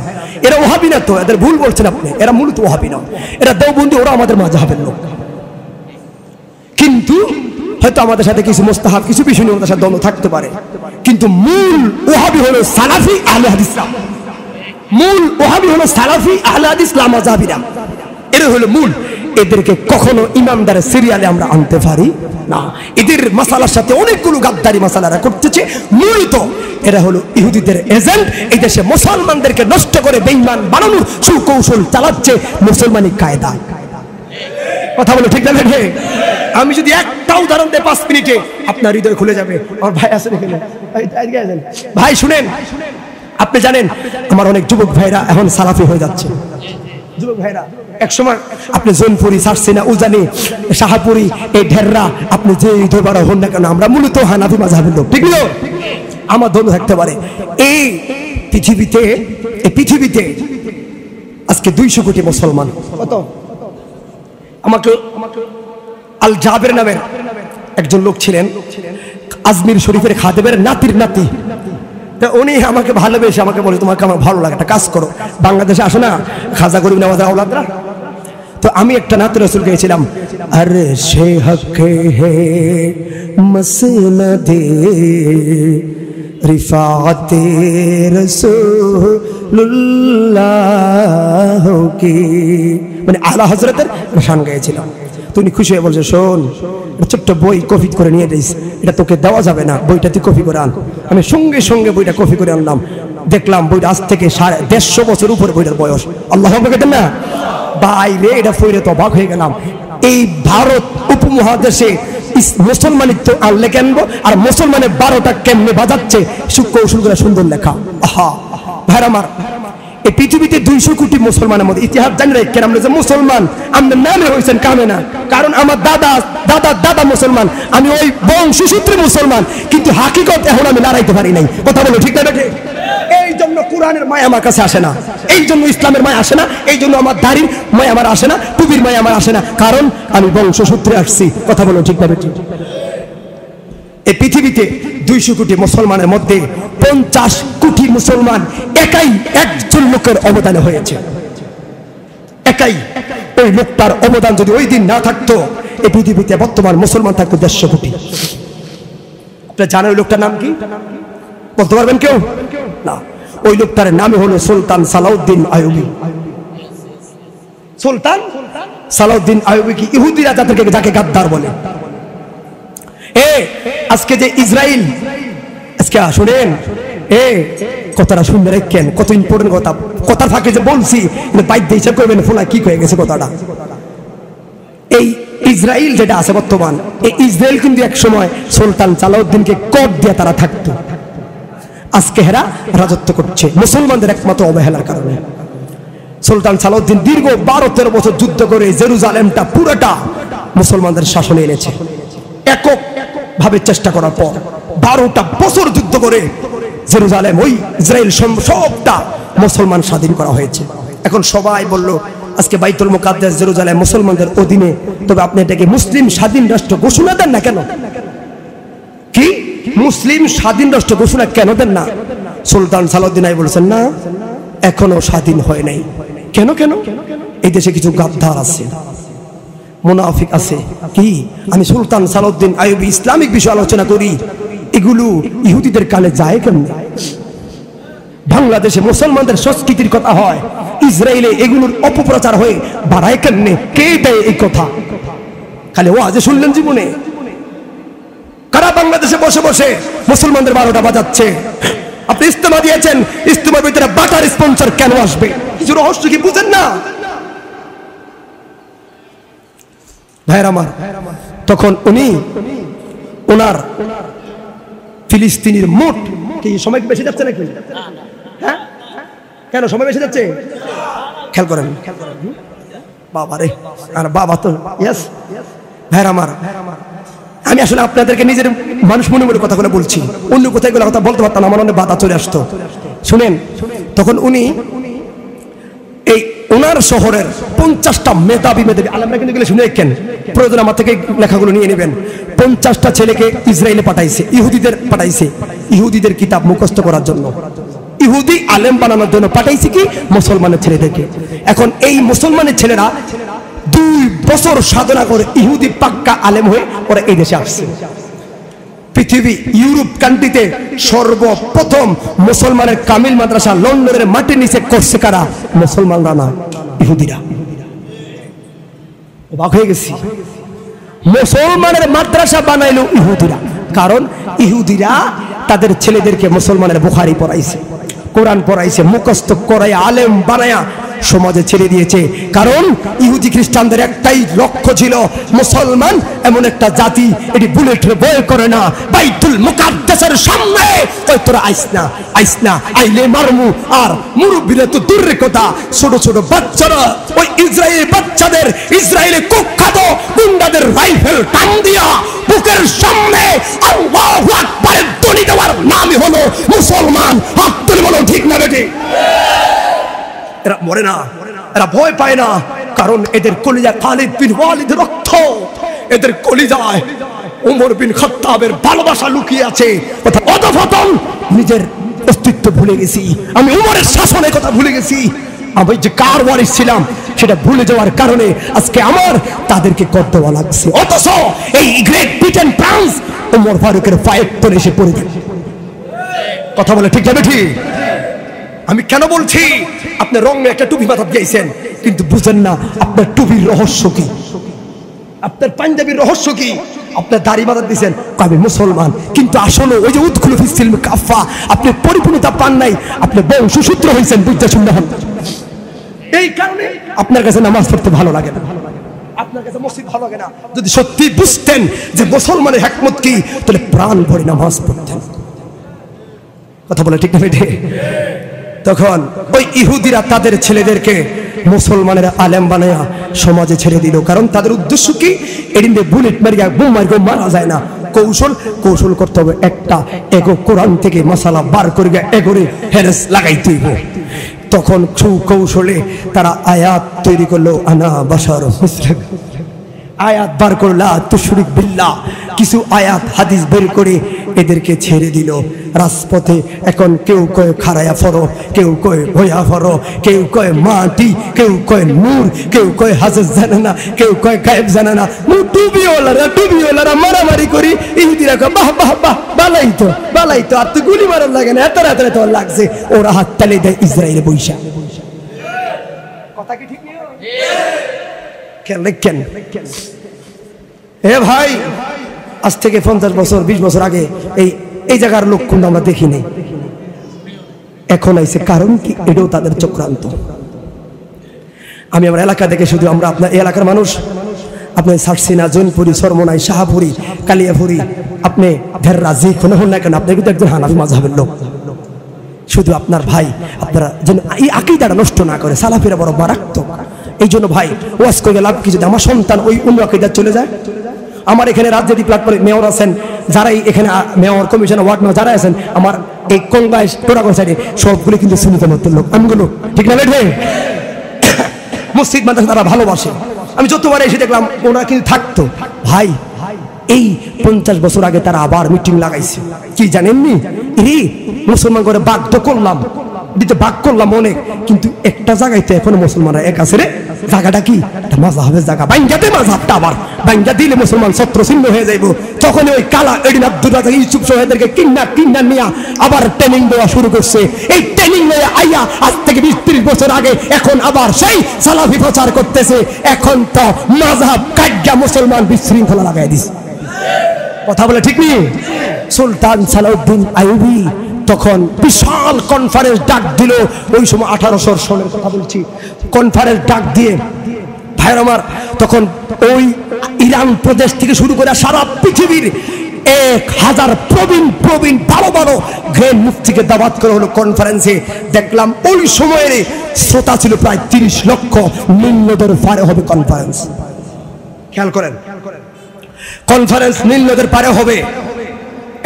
এরা ওহাবি না তো? এদের ভুল বলছেন আপনি। এরা মূলত ওহাবি না। এরা দেওবন্দি, ওরা আমাদের মাঝে হবেন লোক। কিন্তু হয়তো আমাদের সাথে কিছু মোস্তাহাব, কিছু বিষয় নিয়ে আমাদের সাথে দ্বন্দ্ব থাকতে পারে। কিন্তু মূল ওহাবি হলো সালাফি আহলে হাদিস মূল ওহাবি হলো সালাফি আহলে হাদিস লামাজাবিরা এরা হলো মূল। এদেরকে কখনো ইমানদারের সিরিয়ালে আমরা আনতে পারি না। এদের মাসালার সাথে অনেকগুলো গাদ্দারি মাসালারা করতেছে। মূলত এরা হলো ইহুদিদের এজেন্ট এই দেশে মুসলমানদেরকে নষ্ট করে বেইমান বানানোর সুকৌশল চালাচ্ছে মুসলমানি কায়দা। কথা বলো ঠিক না আমি যদি একটা উদাহরণ দেয় পাঁচ মিনিটে, আপনার হৃদয় খুলে যাবে। আমার ভাই আছেন এখানে। আসেন। ভাই, শুনেন। আপনি জানেন, আমার অনেক যুবক ভাইরা এখন সালাফি হয়ে যাচ্ছে। আজকে দুইশো কোটি মুসলমান। আমাকে আল জাবের নামের একজন লোক ছিলেন, আজমির শরীফের খাদেবের নাতির নাতি। তা উনি আমাকে ভালোবেসে আমাকে বলে, তোমাকে আমার ভালো লাগে, একটা কাজ করো। বাংলাদেশে আসো না, খাজা গরিব নামাজ আওলাদরা। তো আমি একটা নাত রসুল গেছিলাম, আরে সে হকে হে মসনা দে, রিফাতে রসুল্লাহ কি মানে আলা হজরতের শান গেছিলাম তুমি খুশি হয়ে বলছো, শোন ছোট্ট বই কপি করে নিয়ে দিস এটা তোকে দেওয়া যাবে না, বইটা তুই কপি করে আন। আমি সঙ্গে সঙ্গে বইটা কপি করে আনলাম। দেখলাম বইটা আজ থেকে সাড়ে দেড়শো বছর উপরে বইটার বয়স। আল্লাহ না? বাইরে এটা ফইরে তো অবাক হয়ে গেলাম। এই ভারত উপমহাদেশে ইস- মুসলমানিত্ব আনলে কেনবো? আর মুসলমানের বারোটা কেমনে বাজাচ্ছে? সুকৌশল করে সুন্দর লেখা। আহা, ভাইর আমার এই পৃথিবীতে দুইশো কোটি মুসলমানের মধ্যে ইতিহাস জানি না কেন আমরা যে মুসলমান আপনার নামে হয়েছেন কামে না কারণ আমার দাদা দাদা দাদা মুসলমান, আমি ওই বংশসূত্রে মুসলমান, কিন্তু হাকিকত এখন আমি লড়াইতে পারি নাই। কথা বলো, ঠিক না এই জন্য কোরআনের মায় আমার কাছে আসে না। এই জন্য ইসলামের মায় আসে না, এই জন্য আমার দাড়ির মায় আমার আসে না, টুপির মায় আমার আসে না। কারণ আমি বংশসূত্রে আসছি। কথা বলো, ঠিক না এই পৃথিবীতে দুইশো কোটি মুসলমানের মধ্যে পঞ্চাশ কোটি মুসলমান একাই একজন লোকের অবদানে হয়েছে। একাই ওই লোকটার অবদান যদি ওই দিন না থাকতো এই পৃথিবীতে বর্তমান মুসলমান থাকতো দেড়শো কোটি। জানেন ওই লোকটার নাম কি? বলতে পারবেন কেউ? না। ওই লোকটার নামে হলো সুলতান সালাউদ্দিন আয়ুবী সুলতান সালাউদ্দিন আয়ুবী কি ইহুদিরা যাদেরকে যাকে গাদ্দার বলে? আজকে যে ইসরায়েল আজকে শুনেন, এ, কথাটা শুনবে রাখেন, কত ইম্পর্টেন্ট কথা, কথার ফাঁকে যে বলছি বাইদ্য হিসাব করবেন, ফোলা কি হয়ে গেছে কথাটা। এই ইসরায়েল যেটা আছে বর্তমান, এই ইসরায়েল কিন্তু এক সময় সুলতান সালাউদ্দিনকে কট দিয়ে তারা থাকতো। আজকে হেরা রাজত্ব করছে, মুসলমানদের একমাত্র অবহেলার কারণে। সুলতান সালাউদ্দিন দীর্ঘ বারো তেরো বছর যুদ্ধ করে জেরুজালেমটা পুরোটা মুসলমানদের শাসনে এনেছে। একক ভাবে চেষ্টা করার পর বারোটা বছর যুদ্ধ করে জেরুজালেম, ওই ইসরায়েল সবটা মুসলমান স্বাধীন করা হয়েছে। এখন সবাই বলল, আজকে বাইতুল মুকাদ্দাস জেরুজালেম মুসলমানদের অধীনে, তবে আপনি এটাকে মুসলিম স্বাধীন রাষ্ট্র ঘোষণা দেন না কেন? কি? মুসলিম স্বাধীন রাষ্ট্র ঘোষণা কেন দেন না? সুলতান সালাউদ্দিন আই বলেছেন, না, এখনও স্বাধীন হয় নাই। কেন কেন? এই দেশে কিছু গাদ্দার আছে। মুনাফিক আছে। কি? আমি সুলতান সালাউদ্দিন আইবি ইসলামিক বিষয় আলোচনা করি। এগুলো ইহুদিদের কানে যায় কেন বাংলাদেশে মুসলমানদের সংস্কৃতির কথা হয়। ইসরায়েলে এগুলোর অপপ্রচার হয়ে বাড়ায় কেমনে? কে দেয় এই কথা? খালি ও আজে শুনলেন জীবনে? কারা বাংলাদেশে বসে বসে মুসলমানদের বারোটা বাজাচ্ছে? আপনি ইস্তেমা দিয়েছেন, ইস্তেমার ভিতরে বাটার স্পন্সর কেন আসবে? কিছু রহস্য কি বুঝেন না? ভাইয়ের আমার। তখন উনি ওনার ফিলিস্তিনির মোট কি, সময় বেশি যাচ্ছে নাকি? হ্যাঁ? কেন সময় বেশি যাচ্ছে? খেয়াল করেন। বাবা রে, আর বাবা তো ইয়েস ভাইয়ের আমার, আমি আসলে আপনাদেরকে নিজের মানুষ মনে মনে কথাগুলো বলছি। অন্য কোথায়গুলো কথা বলতে পারতাম আমার অনেক বাধা চলে আসতো। শুনেন, তখন উনি এই ওনার শহরের পঞ্চাশটা মেধাবী মেধাবী আলমরা কিন্তু এগুলো শুনে কেন প্রয়োজন আমার থেকে লেখাগুলো নিয়ে নেবেন। পঞ্চাশটা ছেলেকে ইসরায়েলে পাঠাইছে, ইহুদিদের পাঠাইছে, ইহুদিদের কিতাব মুখস্থ করার জন্য। ইহুদি আলেম বানানোর জন্য পাঠাইছে কি? মুসলমানের ছেলেদেরকে। এখন এই মুসলমানের ছেলেরা দুই বছর সাধনা করে ইহুদি পাক্কা আলেম হয়ে ওরা এই দেশে আসছে। পৃথিবী, ইউরোপ কান্ট্রিতে সর্বপ্রথম মুসলমানের কামিল মাদ্রাসা, লন্ডনের মাটির নিচে করছে কারা? মুসলমানরা না, ইহুদিরা। অবাক হয়ে গেছি। মুসলমানের মাদ্রাসা বানাইলো ইহুদিরা। কারণ ইহুদিরা তাদের ছেলেদেরকে মুসলমানের বুখারি পড়াইছে, কোরআন পড়াইছে, মুখস্থ করাই আলেম বানায়া সমাজে ছেড়ে দিয়েছে। কারণ ইহুদি খ্রিস্টানদের একটাই লক্ষ্য ছিল মুসলমান, এমন একটা জাতি, এটি বুলেট বয় করে না। বাইতুল মুকাদ্দাসের সামনে। তোরা আইস না আইস না, আইলে মারমু। আর মুরব্বীরা তো দূরের কথা। ছোট ছোট বাচ্চারা, ওই ইসরায়েলি বাচ্চাদের, ইসরায়েলে কুখ্যাত গুন্ডাদের রাইফেল টান দিয়া বুকের সামনে আল্লাহু আকবারের ধ্বনি দেওয়ার নামই হলো মুসলমান। হাত তুলে বলো, ঠিক না বেটি? এরা মরে না, এরা ভয় পায় না। কারণ এদের কলিজা খালিদ বিন ওয়ালিদ রক্ত। এদের কলিজায় উমর বিন খাত্তাবের ভালোবাসা লুকিয়ে আছে। কথা অধপতন নিজের অস্তিত্ব ভুলে গেছি। আমি উমরের শাসনের কথা ভুলে গেছি। আমি যে কার ওয়ারিস ছিলাম, সেটা ভুলে যাওয়ার কারণে আজকে আমার তাদেরকে কর দেওয়া লাগছে। অথচ এই গ্রেট ব্রিটেন ফ্রান্স উমর ফারুকের পায়ের তলে এসে পড়ে কথা বলে ঠিক যাবে ঠিক? আমি কেন বলছি? আপনি রঙে একটা টুপি মাথা দিয়েছেন, কিন্তু বুঝেন না আপনার টুপির রহস্য কি? আপনার পাঞ্জাবির রহস্য কি? আপনার দাড়ি মাথা দিয়েছেন আমি মুসলমান, কিন্তু আসলে ওই যে উৎকুল ফিসিল কাফা, আপনি পরিপূর্ণতা পান নাই, আপনি বংশসূত্র হয়েছেন বুঝতে শুনতে হন। এই কারণে আপনার কাছে নামাজ পড়তে ভালো লাগে না। আপনার কাছে মসজিদ ভালো লাগে না। যদি সত্যি বুঝতেন যে মুসলমানের হ্যাকমত কি, তাহলে প্রাণ ভরে নামাজ পড়তেন। কথা বলে ঠিক না তখন ওই ইহুদিরা তাদের ছেলেদেরকে মুসলমানের আলেম বানায়া সমাজে ছেড়ে দিল। কারণ তাদের উদ্দেশ্য কি? এদিন বুলেট মারিয়া বোম মারি মারা যায় না। কৌশল কৌশল করতে হবে একটা, এগো, কোরআন থেকে মশালা বার করে এগোরে হেরেস লাগাইতে তখন কৌশলে তারা আয়াত তৈরি করল, আনা বাসার আয়াত বার করলা তুশরিক বিল্লাহ। কিছু আয়াত, হাদিস বের করে এদেরকে ছেড়ে দিল। রাজপথে এখন কেউ কয় খারায়া ফরো কেউ কয় ভয়া ফরো কেউ কয় মাটি কেউ কয় নূর কেউ কয় হাজত জানে না কেউ কয় গায়েব জানে না। টুবিওয়ালারা টুবিওয়ালারা মারামারি করি ইহুদিরা কয় বাহ বাহ বাহ বালাই তো বালাই তো আর তো গুলি মারার লাগে না এত রাত্রে তো লাগছে। ওরা হাত তালে দেয় ইসরায়েলে বৈশা। কথা কি ঠিক কেন? ভাই আজ থেকে পঞ্চাশ বছর, বিশ বছর আগে এই এই জায়গার লোক কিন্তু আমরা দেখি নাই এখন আইসে কারণ কি? এটাও তাদের চক্রান্ত। আমি আমার এলাকা থেকে শুধু আমরা আপনার এলাকার মানুষ। আপনি সারসিনা, জৈনপুরি, সরমনাই, শাহাপুরি, কালিয়াপুরি, আপনি ধেররা যে কোনো হন না কেন, আপনি কিন্তু একজন হানাবি মাঝহাবের লোক। শুধু আপনার ভাই, আপনারা যেন এই আকিদাটা নষ্ট না করে, সালাফিরা বড় মারাত্মক। এই জন্য ভাই, ওয়াজ করে লাভ কি? যদি আমার সন্তান ওই অন্য আকিদা চলে যায়? আমার এখানে রাজ্যের প্ল্যাটফর্মে মেয়র আছেন, যারাই এখানে মেয়র কমিশনার ওয়ার্ড মেয়র যারা আছেন, আমার এই কংগ্রেস টোটাগঞ্জ সাইডে সবগুলো কিন্তু সুনিত মতের লোক। আমিগুলো ঠিক না বেঠে (coughs) মসজিদ মাদ্রাসা তারা ভালোবাসে। আমি যতবার এসে দেখলাম, ওরা কিন্তু থাকতো। ভাই, এই পঞ্চাশ বছর আগে তারা আবার মিটিং লাগাইছে। কি জানেননি রে মুসলমান করে তো করলাম। দিতে ভাগ করলাম অনেক। কিন্তু একটা জায়গায় তো এখনও মুসলমানরা এক আছে রে। জায়গাটা কি? মাঝাবের জায়গা বাইঙ্গাতে মাঝাবটা আবার। বাইঙ্গা দিলে মুসলমান ছত্র ছিন্ন হয়ে যাইব। তখন ওই কালা এডিন আব্দুল রাজা ইউসুফ সোহেদেরকে কিন্না কিন্না নিয়া আবার ট্রেনিং দেওয়া শুরু করছে। এই ট্রেনিং নিয়ে আইয়া আজ থেকে বিশ ত্রিশ বছর আগে এখন আবার সেই সালাফি প্রচার করতেছে। এখন তো মাঝাব কাজ্ঞা মুসলমান বিশৃঙ্খলা লাগাই দিছে। কথা বলে ঠিক নেই? সুলতান সালাউদ্দিন আইবি তখন বিশাল কনফারেন্স ডাক দিল। ওই সময় আঠারোশো সনের কথা বলছি। কনফারেন্স ডাক দিয়ে ভাইয়ের আমার, তখন ওই ইরান প্রদেশ থেকে শুরু করে সারা পৃথিবীর এক হাজার প্রবীণ প্রবীণ ভালো বারো গ্রেন মুফতিকে দাবাত করা হলো কনফারেন্সে দেখলাম ওই সময়ের শ্রোতা ছিল প্রায় তিরিশ লক্ষ। নিম্নদের পারে হবে কনফারেন্স খেয়াল করেন। কনফারেন্স নীলনদের পারে হবে।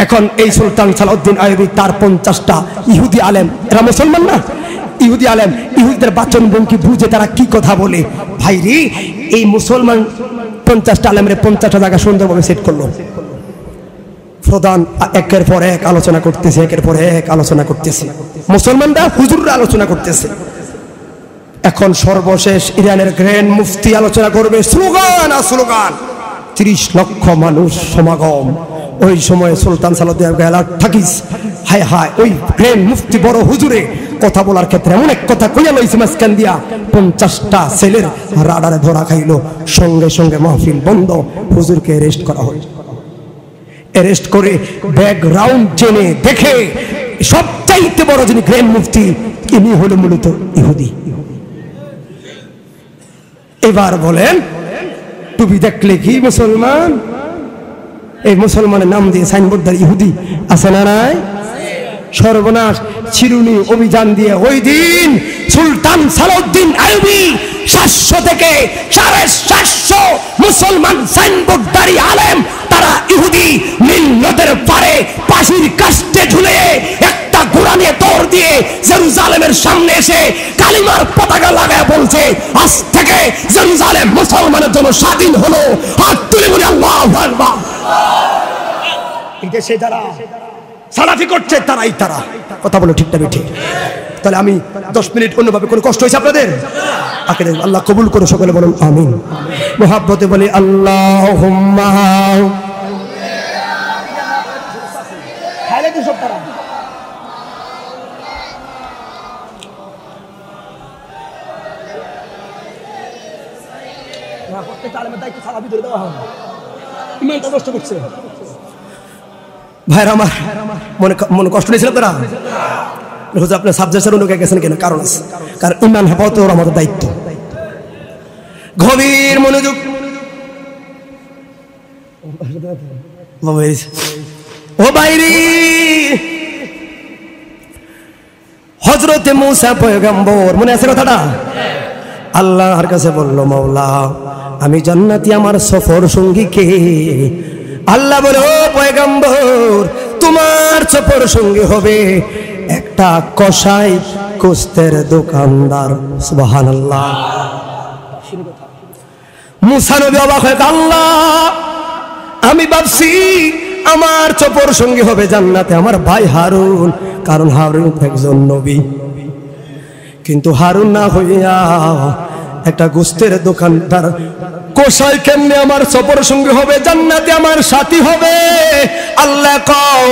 এখন এই সুলতান সালাউদ্দিন আয়বি তার পঞ্চাশটা ইহুদি আলেম, এরা মুসলমান না? ইহুদি আলেম, ইহুদিদের ভঙ্গি বুঝে তারা কি কথা বলে? ভাই রে, এই মুসলমান পঞ্চাশটা আলেমের পঞ্চাশটা জায়গা সুন্দরভাবে সেট করল। প্রধান একের পর এক আলোচনা করতেছে, একের পর এক আলোচনা করতেছে। মুসলমানরা হুজুররা আলোচনা করতেছে। এখন সর্বশেষ ইরানের গ্র্যান্ড মুফতি আলোচনা করবে, স্লোগান আর স্লোগান। ত্রিশ লক্ষ মানুষ সমাগম। ওই সময় সুলতান সালাউদ্দিন থাকিস। হায় হায়, ওই গ্র্যান্ড মুফতি বড় হুজুরে। কথা বলার ক্ষেত্রে এমন এক কথা কইয়া লইছে মাঝখান দিয়া, পঞ্চাশটা ছেলের রাডারে ধরা খাইল। সঙ্গে সঙ্গে মাহফিল বন্ধ, হুজুরকে অ্যারেস্ট করা হল। অ্যারেস্ট করে ব্যাকগ্রাউন্ড জেনে দেখে সবচাইতে বড় যিনি গ্র্যান্ড মুফতি ইনি হলো মূলত ইহুদি। এবার বলেন, টুপি দেখলে কি মুসলমান? এই মুসলমানের নাম দিয়ে সাইনবোর্ডদার ইহুদি, আছে না নাই? সর্বনাশ চিরুনি অভিযান দিয়ে ওই দিন সুলতান সালাউদ্দিন আইবি সাতশো থেকে সাড়ে সাতশো মুসলমান সাইনবোর্ডদারি আলেম, তারা ইহুদি নীল নদের পারে পাশির কাস্টে ঝুলে একটা ঘোড়া নিয়ে দিয়ে জেরুজালেমের সামনে এসে কালিমার পতাকা লাগায় বলছে, আজ থেকে জেরুজালেম মুসলমানের জন্য স্বাধীন হলো। হাত তুলে বলে, আল্লাহ দেশে যারা সালাফি করছে, তারাই তারা। কথা বলো ঠিকটা ঠিক তাহলে আমি দশ মিনিট অন্যভাবে কোনো কষ্ট হয়েছে আপনাদের? আকে আল্লাহ কবুল করে সকলে বলুন, আমিন। মোহাব্বতে বলি আল্লাহ ভাইরা আমার, মনে মনে কষ্ট নিয়েছিল তারা? হুজুর, আপনার সাবজেক্টের অন্য গেছেন কেন? কারণ আছে। কারণ ইমান হেফাজত ওর আমাদের দায়িত্ব। গভীর মনোযোগ ও বাইরি হজরতে মুসা পয়গম্বর, মনে আছে কথাটা? আল্লাহর কাছে বলল মৌলা আমি জান্নাতি আমার সফর সঙ্গী কে আল্লাহ বলে, ও পয়গম্বর, তোমার চপর সঙ্গী হবে একটা কসাই কুস্তের দোকানদার। সুবহানাল্লাহ। মুসা নবী অবাক হয়ে আল্লাহ, আমি ভাবছি আমার চপর সঙ্গী হবে জান্নাতে আমার ভাই হারুন, কারণ হারুন একজন নবী। কিন্তু হারুন না হইয়া একটা গোস্তের দোকানদার কোষাই কেমনে আমার সফর সঙ্গী হবে, জান্নাতে আমার সাথী হবে? আল্লাহ কও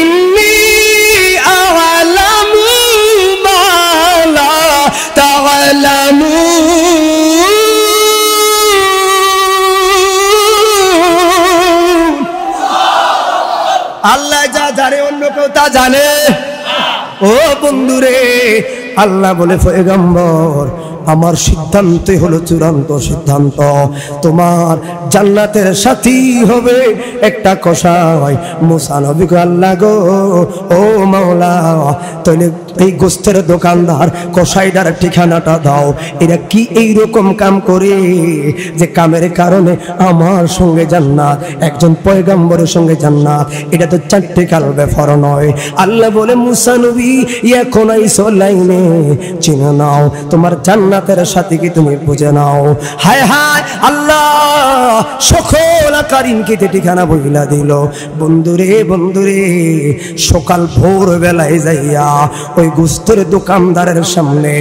ইন্নি মালা আল্লাহ যা জানে, অন্য কেউ তা জানে। ও বন্ধুরে আল্লাহ বলে পয়গম্বর আমার সিদ্ধান্তই হলো চূড়ান্ত সিদ্ধান্ত। তোমার জান্নাতের সাথী হবে একটা কষাই মুসা আল্লাহ গো, ও মাওলা, তাহলে এই গোস্তের দোকানদার কষাইদার ঠিকানাটা দাও। এরা কি এই রকম কাম করে যে কামের কারণে আমার সঙ্গে জান্নাত, একজন পয়গাম্বরের সঙ্গে জান্নাত? এটা তো চারটে কাল ব্যাপার নয়। আল্লাহ বলে, মুসা নবী, এখন আইসো লাইনে, চিনে নাও, তোমার জান্নাতের সাথে কি তুমি বুঝে নাও? হায় হায়, আল্লাহ সকল কারিমকে ঠিকানা বইলা দিল। বন্ধুরে বন্ধুরে, সকাল ভোর বেলায় যাইয়া ওই গুস্তর দোকানদারের সামনে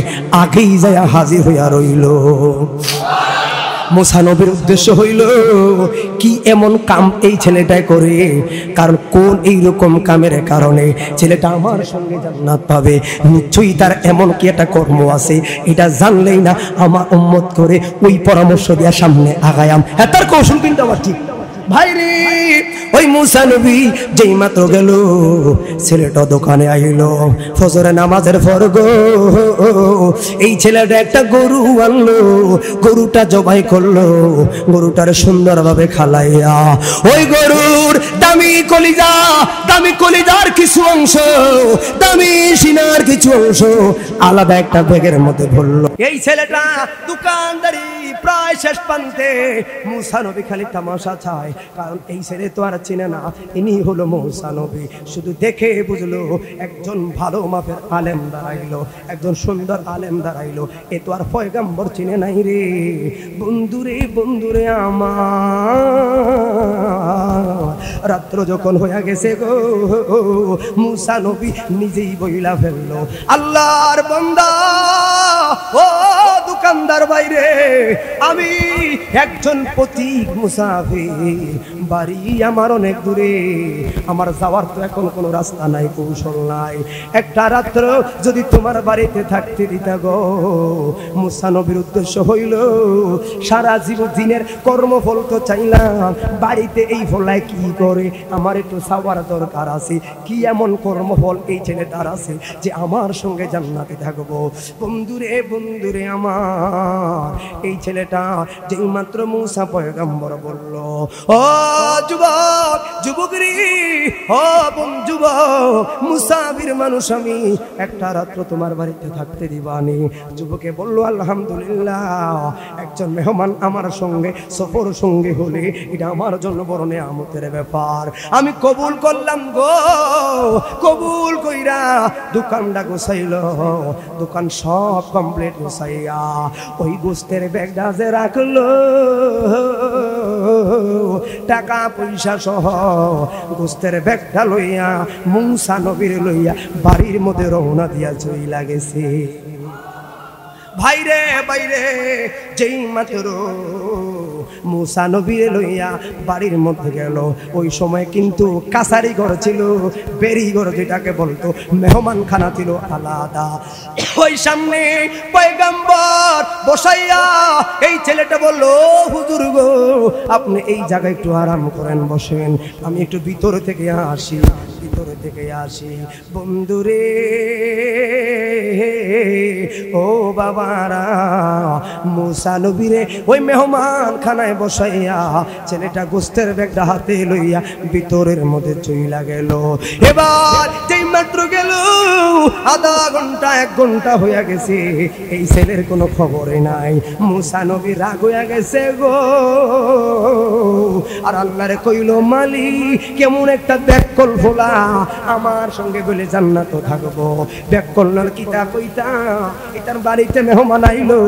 আগেই যাইয়া হাজির হইয়া রইল। মোসানবের উদ্দেশ্য হইল, কি এমন কাম এই ছেলেটায় করে? কারণ কোন এই রকম কামের কারণে ছেলেটা আমার সঙ্গে জান্নাত পাবে? নিশ্চয়ই তার এমন কি একটা কর্ম আছে, এটা জানলেই না, আমার উম্মত করে ওই পরামর্শ দেওয়া সামনে আগায়াম। হ্যাঁ তার কৌশল কিন্তু আমার ঠিক। ভাই রে ওই মুসা নবী যেই মাত্র গেল, ছেলেটা দোকানে আইল ফজরে নামাজের পর গো, এই ছেলেটা একটা গরু আনলো, গরুটা জবাই করল, গরুটার সুন্দরভাবে খালাইয়া, ওই গরুর দামি কলিজা, দামি কলিজার কিছু অংশ, দামি সিনার কিছু অংশ, আলাদা একটা ব্যাগের মধ্যে এই ছেলেটা দোকানদারি প্রায় শেষ খালি তামাশা চায়। কারণ এই ছেলে তো আর না, ইনি হলো শুধু দেখে বুঝলো, একজন ভালো মাপের আলেম দাঁড়াইলো, একজন সুন্দর আলেম দাঁড়াইলো। এ তো আর পয়গাম্বর চিনে নাই রে। বন্ধুরে বন্ধুরে আমার, রাত্র যখন হইয়া গেছে গো মুসা নবী নিজেই বইলা ফেলল। আল্লাহর বন্দা ও দোকানদার বাইরে, আমি একজন পথিক মুসাফির। বাড়ি আমার অনেক দূরে, আমার যাওয়ার তো এখন কোনো রাস্তা নাই, কৌশল নাই। একটা রাত্র যদি তোমার বাড়িতে থাকতে দিতা গো, মুসা নবীর উদ্দেশ্য হইল, সারা জীবন দিনের কর্মফল তো চাইলাম, বাড়িতে এই ফলায় কি করে? আমার একটু সাওয়ার দরকার আছে। কি এমন কর্মফল এই ছেলেটার আছে যে আমার সঙ্গে জান্নাতে থাকব? বন্ধুরে বন্ধুরে আমার এই ছেলেটা যেই মাত্র মুসা পয়গম্বর বলল, ও যুবক যুবক রে ও বোন যুবক মুসাফির মানুষ আমি একটা রাত্র তোমার বাড়িতে থাকতে দিবানি। যুবকে বলল, আলহামদুলিল্লাহ, একজন মেহমান আমার সঙ্গে, সফর সঙ্গে হলে এটা আমার জন্য বড় নেয়ামতের ব্যাপার। আমি কবুল করলাম গো, কবুল কইরা দোকানটা গোছাইল, দোকান সব কমপ্লিট গোছাইয়া ওই গোস্তের ব্যাগটা যে রাখল, টাকা পয়সা সহ গোস্তের ব্যাগটা লইয়া, মুংসা নবীর লইয়া বাড়ির মধ্যে রওনা দিয়া চইলা গেছে। ভাইরে বাইরে যেই মাত্র মুসা নবীরে লইয়া বাড়ির মধ্যে গেল। ওই সময় কিন্তু কাছারি ঘর ছিল, বেরি ঘর যেটাকে বলতো মেহমান খানা ছিল আলাদা। ওই সামনে পয়গাম্বর বসাইয়া এই ছেলেটা বলল, হুজুর গো, আপনি এই জায়গায় একটু আরাম করেন, বসেন। আমি একটু ভিতর থেকে আসি। ভিতরে থেকে আসি। বন্ধুরে, ও বাবারা, মুসা নবীরে, ওই মেহমান খানায় বসাইয়া ছেলেটা গোস্তের ব্যাগটা হাতে লইয়া ভিতরের মধ্যে চইলা গেল। এবার যেই মাত্র গেল, আধা ঘণ্টা, এক ঘণ্টা হইয়া গেছে। এই ছেলের কোনো খবরই নাই। মুসা নবী রাগ হইয়া গেছে গো। আর আল্লাহরে কইল মালি কেমন একটা ব্যাকল ভোলা। আমার সঙ্গে বলে জান্নাত থাকব। ব্যাকল নার কিতা কইতা এটার বাড়িতে মেহমান আইলো।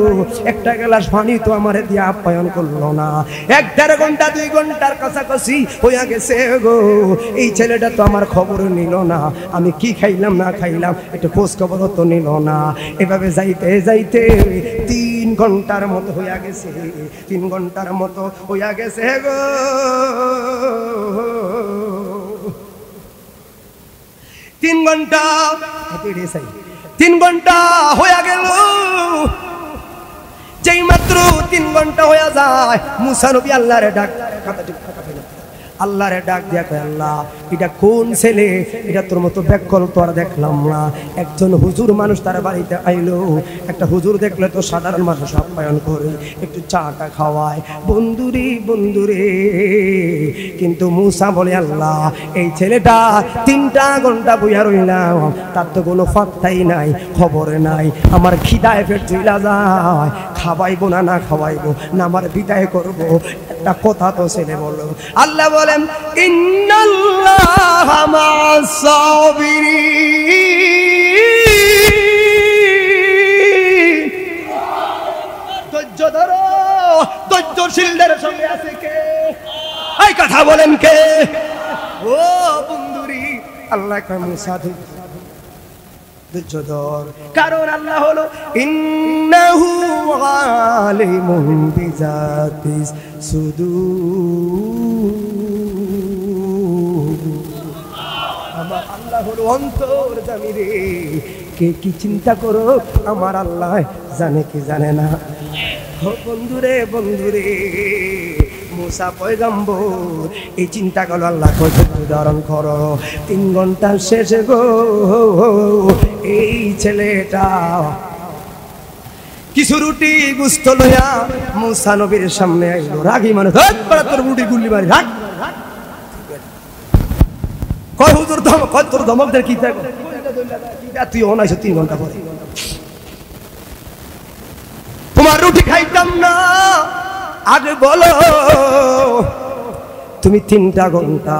একটা গ্লাস পানি তো আমার দিয়ে আপ্যায়ন করল না। এক দেড় ঘণ্টা, দুই ঘণ্টার কাছাকাছি হইয়া গেছে গো। এই ছেলেটা তো আমার খবর নিল না। আমি কি খাইলাম, না খাইলাম, একটু খোঁজ খবর তো নিল না। এভাবে যাইতে যাইতে তিন ঘণ্টার মতো হইয়া গেছে। তিন ঘণ্টার মতো হইয়া গেছে গো। তিন ঘণ্টা। তিন ঘণ্টা হইয়া গেল যেই মাত্র তিন ঘণ্টা হইয়া যায় মুসানবী আল্লাহরে ডাক ফেলে। আল্লাহরে ডাক দিয়া কয়, আল্লাহ, এটা কোন ছেলে? এটা তোর মতো ব্যাকল তো আর দেখলাম না। একজন হুজুর মানুষ তার বাড়িতে আইলো। একটা হুজুর দেখলে তো সাধারণ মানুষ আপ্যায়ন করে, একটু চাটা খাওয়ায়। বন্ধুরে বন্ধুরে। কিন্তু মুসা বলে, আল্লাহ, এই ছেলেটা তিনটা ঘণ্টা বইয়া রইলাম। তার তো কোনো ফাত্তাই নাই, খবর নাই। আমার খিদায় ফের চইলা যায়। খাওয়াইবো না না খাওয়াইবো, না আমার বিদায় করব, একটা কথা তো ছেলে বলো আল্লাহ বলেন, ইন্নাল্লাহ ধৈর্য ধরো সঙ্গে আছে কে? কথা বলেন কে? ও বন্ধুরি, আল্লাহ মুসা ধৈর্য ধর কারণ আল্লাহ হলো, ইন্নাহু আলিমুন বিজাতিস সুদূর। আমার আল্লাহ হলো অন্তর জানি রে কে কি চিন্তা করো, আমার আল্লাহ জানে কি জানে না। বন্ধুরে বন্ধুরে পয়গম্বর, এই চিন্তা করো, আল্লাহ ধারণ করো। তিন ঘণ্টা শেষে গো, এই ছেলেটা। কিছু রুটি গুস্ত লইয়া মুসা নবীর সামনে আইলো। রাগি মানে তোর রুটি গুল্লি মারি, রাগ। কয় হুজুর ধমক কয় তোর ধমক দের কি থাকো তুই অনাইছো তিন ঘণ্টা পরে। তোমার রুটি খাইতাম না। আগে বলো, তুমি তিনটা ঘণ্টা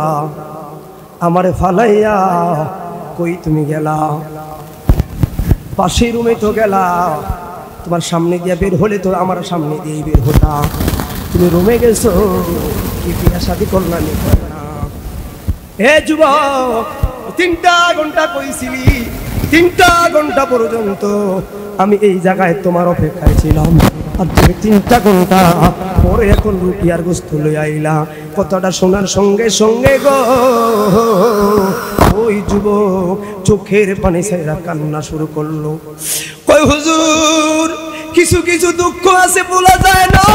আমারে ফালাইয়া কই তুমি গেলা? পাশের রুমে তো গেলা, তোমার সামনে দিয়ে বের হলে তো আমার সামনে দিয়ে বের হতা। তুমি রুমে গেছো, কি বিয়া শাদি করলাম হে যুবক, তিনটা ঘণ্টা কইছিলি, তিনটা ঘণ্টা পর্যন্ত আমি এই জায়গায় তোমার অপেক্ষায় ছিলাম। আর তুমি তিনটা ঘণ্টা পরে এখন রুটি আর গোস্ত লই আইলা। কথাটা শোনার সঙ্গে সঙ্গে গো, ওই যুবক চোখের পানি ছেড়া কান্না শুরু করল। কই হুজুর, কিছু কিছু দুঃখ আছে বলা যায় না।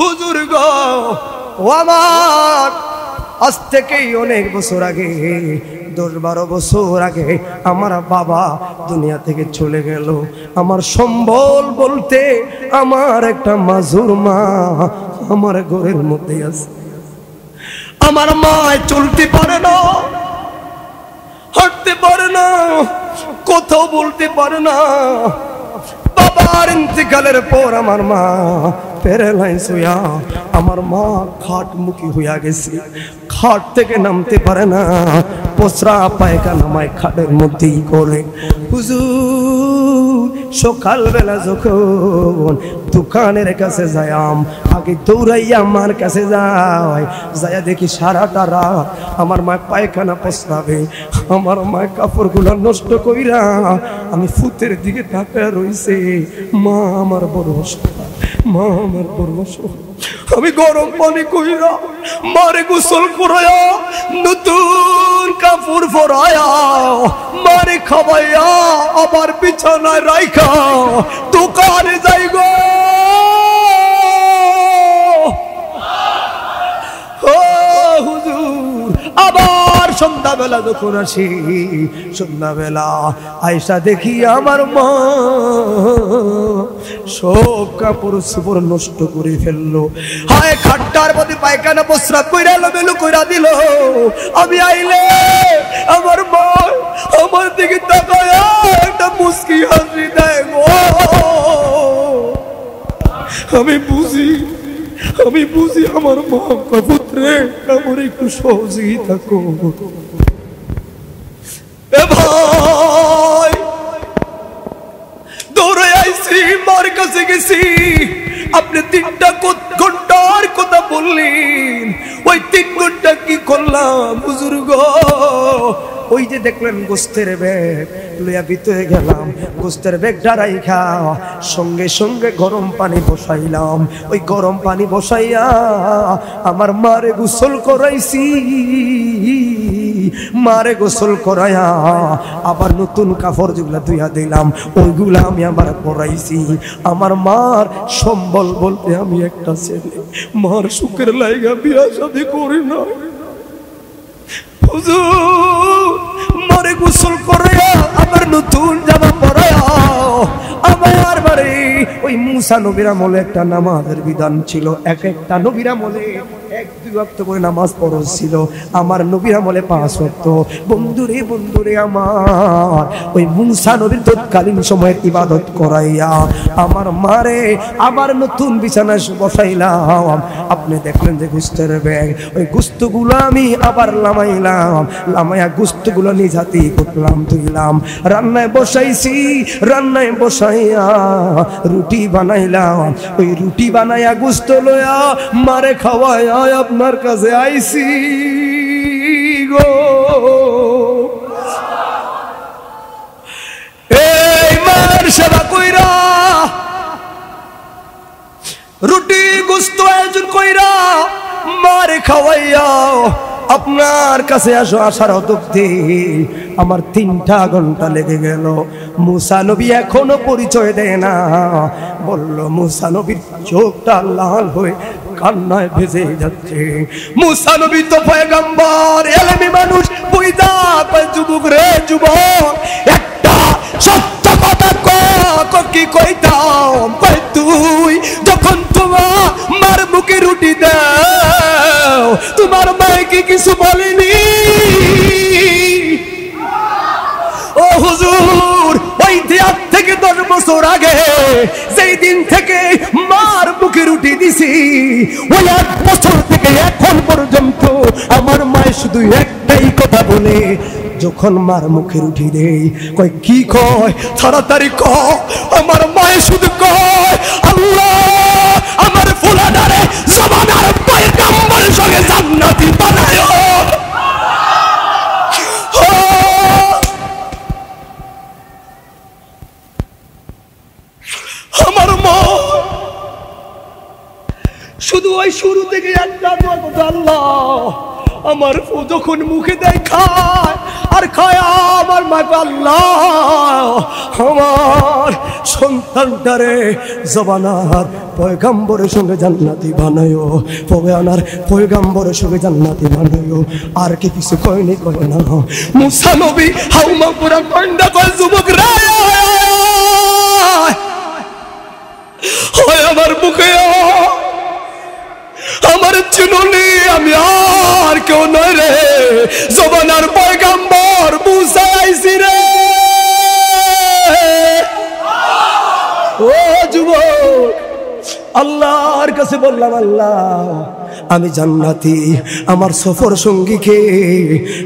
হুজুর গো, ও আমার, আজ থেকেই অনেক বছর আগে দশ বারো বছর আগে আমার বাবা দুনিয়া থেকে চলে গেল। আমার সম্বল বলতে আমার একটা মাজুর মা আমার ঘরের মধ্যে আছে। আমার মায় চলতে পারে না, হাঁটতে পারে না, কোথাও বলতে পারে না। বাবার ইন্তেকালের পর আমার মা প্যারালাইজ হইয়া আমার মা খাট মুখী হইয়া গেছে। খাট থেকে নামতে পারে না। পচরা পায়খানা মায় খাটের মধ্যেই করে। হুজুর সকালবেলা যখন দোকানের কাছে যায়াম আগে দৌড়াইয়া আমার কাছে যাই। যাইয়া দেখি সারাটা রাত আমার মা পায়খানা পচরাবে আমার মা কাপড়গুলো নষ্ট কইরা আমি ফুতের দিকে তাকায় রইছে। মা আমার বড় অসহায়, মা, আমার আমি গরম পানি কইরা মারে গোসল করায়া নতুন কাপড় পরায়া মারে খাবাইয়া আবার বিছানায় রাইখা দোকানে যাই গো। হুজুর সন্ধ্যাবেলা যখন আসি, সন্ধ্যাবেলা আয়সা দেখি আমার মা সব কাপড় সুপড় নষ্ট করে ফেলল। হায়, খাট্টার মধ্যে পায়খানা প্রস্রাব কইরা এলোমেলো কইরা দিল। আমি আইলে আমার মা আমার দিকে তাকায়, একটা মুস্কি হাসি দেয় গো। আমি বুঝি আমি বুঝি আমার মা পুত্রে, আমার একটু সহযোগিতা করো ভাই, দৌড়ে আইছি, মার কাছে গেছি। আপনি তিনটা ঘণ্টার কথা বললেন। ওই তিন ঘণ্টা কি করলাম বুজুর্গ ওই যে দেখলেন গোস্তের ব্যাগ। লইয়া ভিতরে গেলাম গোস্তের ব্যাগ ডারাই খা সঙ্গে সঙ্গে গরম পানি বসাইলাম। ওই গরম পানি বসাইয়া আমার মারে গোসল করাইছি। মারে গোসল করায়া আবার নতুন কাপড় যেগুলা ধুইয়া দিলাম, ওইগুলা আমি আবার পরাইছি। আমার মার সম্বল বলতে আমি একটা ছেলে। মার সুখের লাইগা বিয়া শাদি করি না হুজুর! মারে গোসল করে আবার নতুন জামা পরায়া আমার বাড়ি। ওই মুসা নবীর আমলে একটা নামাজের বিধান ছিল। এক একটা নবীর আমলে এক, দুই ওয়াক্ত করে নামাজ পড়স ছিল। আমার নবীর আমলে পাঁচ ওয়াক্ত। বন্ধুরে বন্ধুরে আমার, ওই মুসা নবীর তৎকালীন সময়ের ইবাদত করাইয়া আমার মারে আবার নতুন বিছানায় বসাইলাম। আপনি দেখলেন যে গুস্তের ব্যাগ। ওই গুস্তগুলো আমি আবার লামাইলাম। লামাইয়া গুস্তগুলো নিজ হাতে করলাম তুইলাম রান্নায় বসাইছি, রান্নায় বসাইয়া রুটি বানাইলাম। ওই রুটি বানাইয়া গুস্ত লয়া মারে খাওয়ায় আপনার কাছে আইসি গো। রুটি গুস্ত আয়োজন কইরা মারে খাওয়াইয়া, আপনার কাছে আসো আসার অতব্দি আমার তিনটা ঘণ্টা লেগে গেল। মুসা নবী এখনও পরিচয় দেয় না। বলল, মুসা নবীর চোখটা লাল হয়ে কান্নায় ভেসে যাচ্ছে। মুসা নবী তো এলেমি মানুষ বুইদা যুবক রে, যুবক, একটা সত্য ক কইতাম? কই তুই? যখন তোমার মার মুখে রুটি দাও, তোমার মায়ে কি কিছু বলেনি? ও হুজুর, ওই দেয়ার থেকে দশ বছর আগে, যেই দিন থেকে রুটি দিছি ওই এক বছর থেকে এখন পর্যন্ত আমার মায়ের শুধু একটাই কথা বলে, যখন মার মুখে উঠি দেই, কয়, কি কয়? তাড়াতাড়ি ক আমার মায়ে শুধু কয়। আমার ফু যখন মুখে দেয় খায়, আর খায় আমার মা গো আল্লাহ। আমার সন্তানটারে জবানার পয়গাম্বরের সঙ্গে জান্নাতি বানায়ো আনার পয়গাম্বরের সঙ্গে জান্নাতি বানায়ো। আর কি কিছু কয়নি কয় না। মুসা নবী হাউমা পুরা কন্যা কয়, যুবক রে হয় আমার বুকে। আমার চিনুনি, আমি আর কেউ নয় রে। জবানার পয়গাম্বর, বুঝাইছি রে। ও যুব আল্লাহর কাছে বললাম, আল্লাহ আমি জান্নাতি। আমার সফর সঙ্গীকে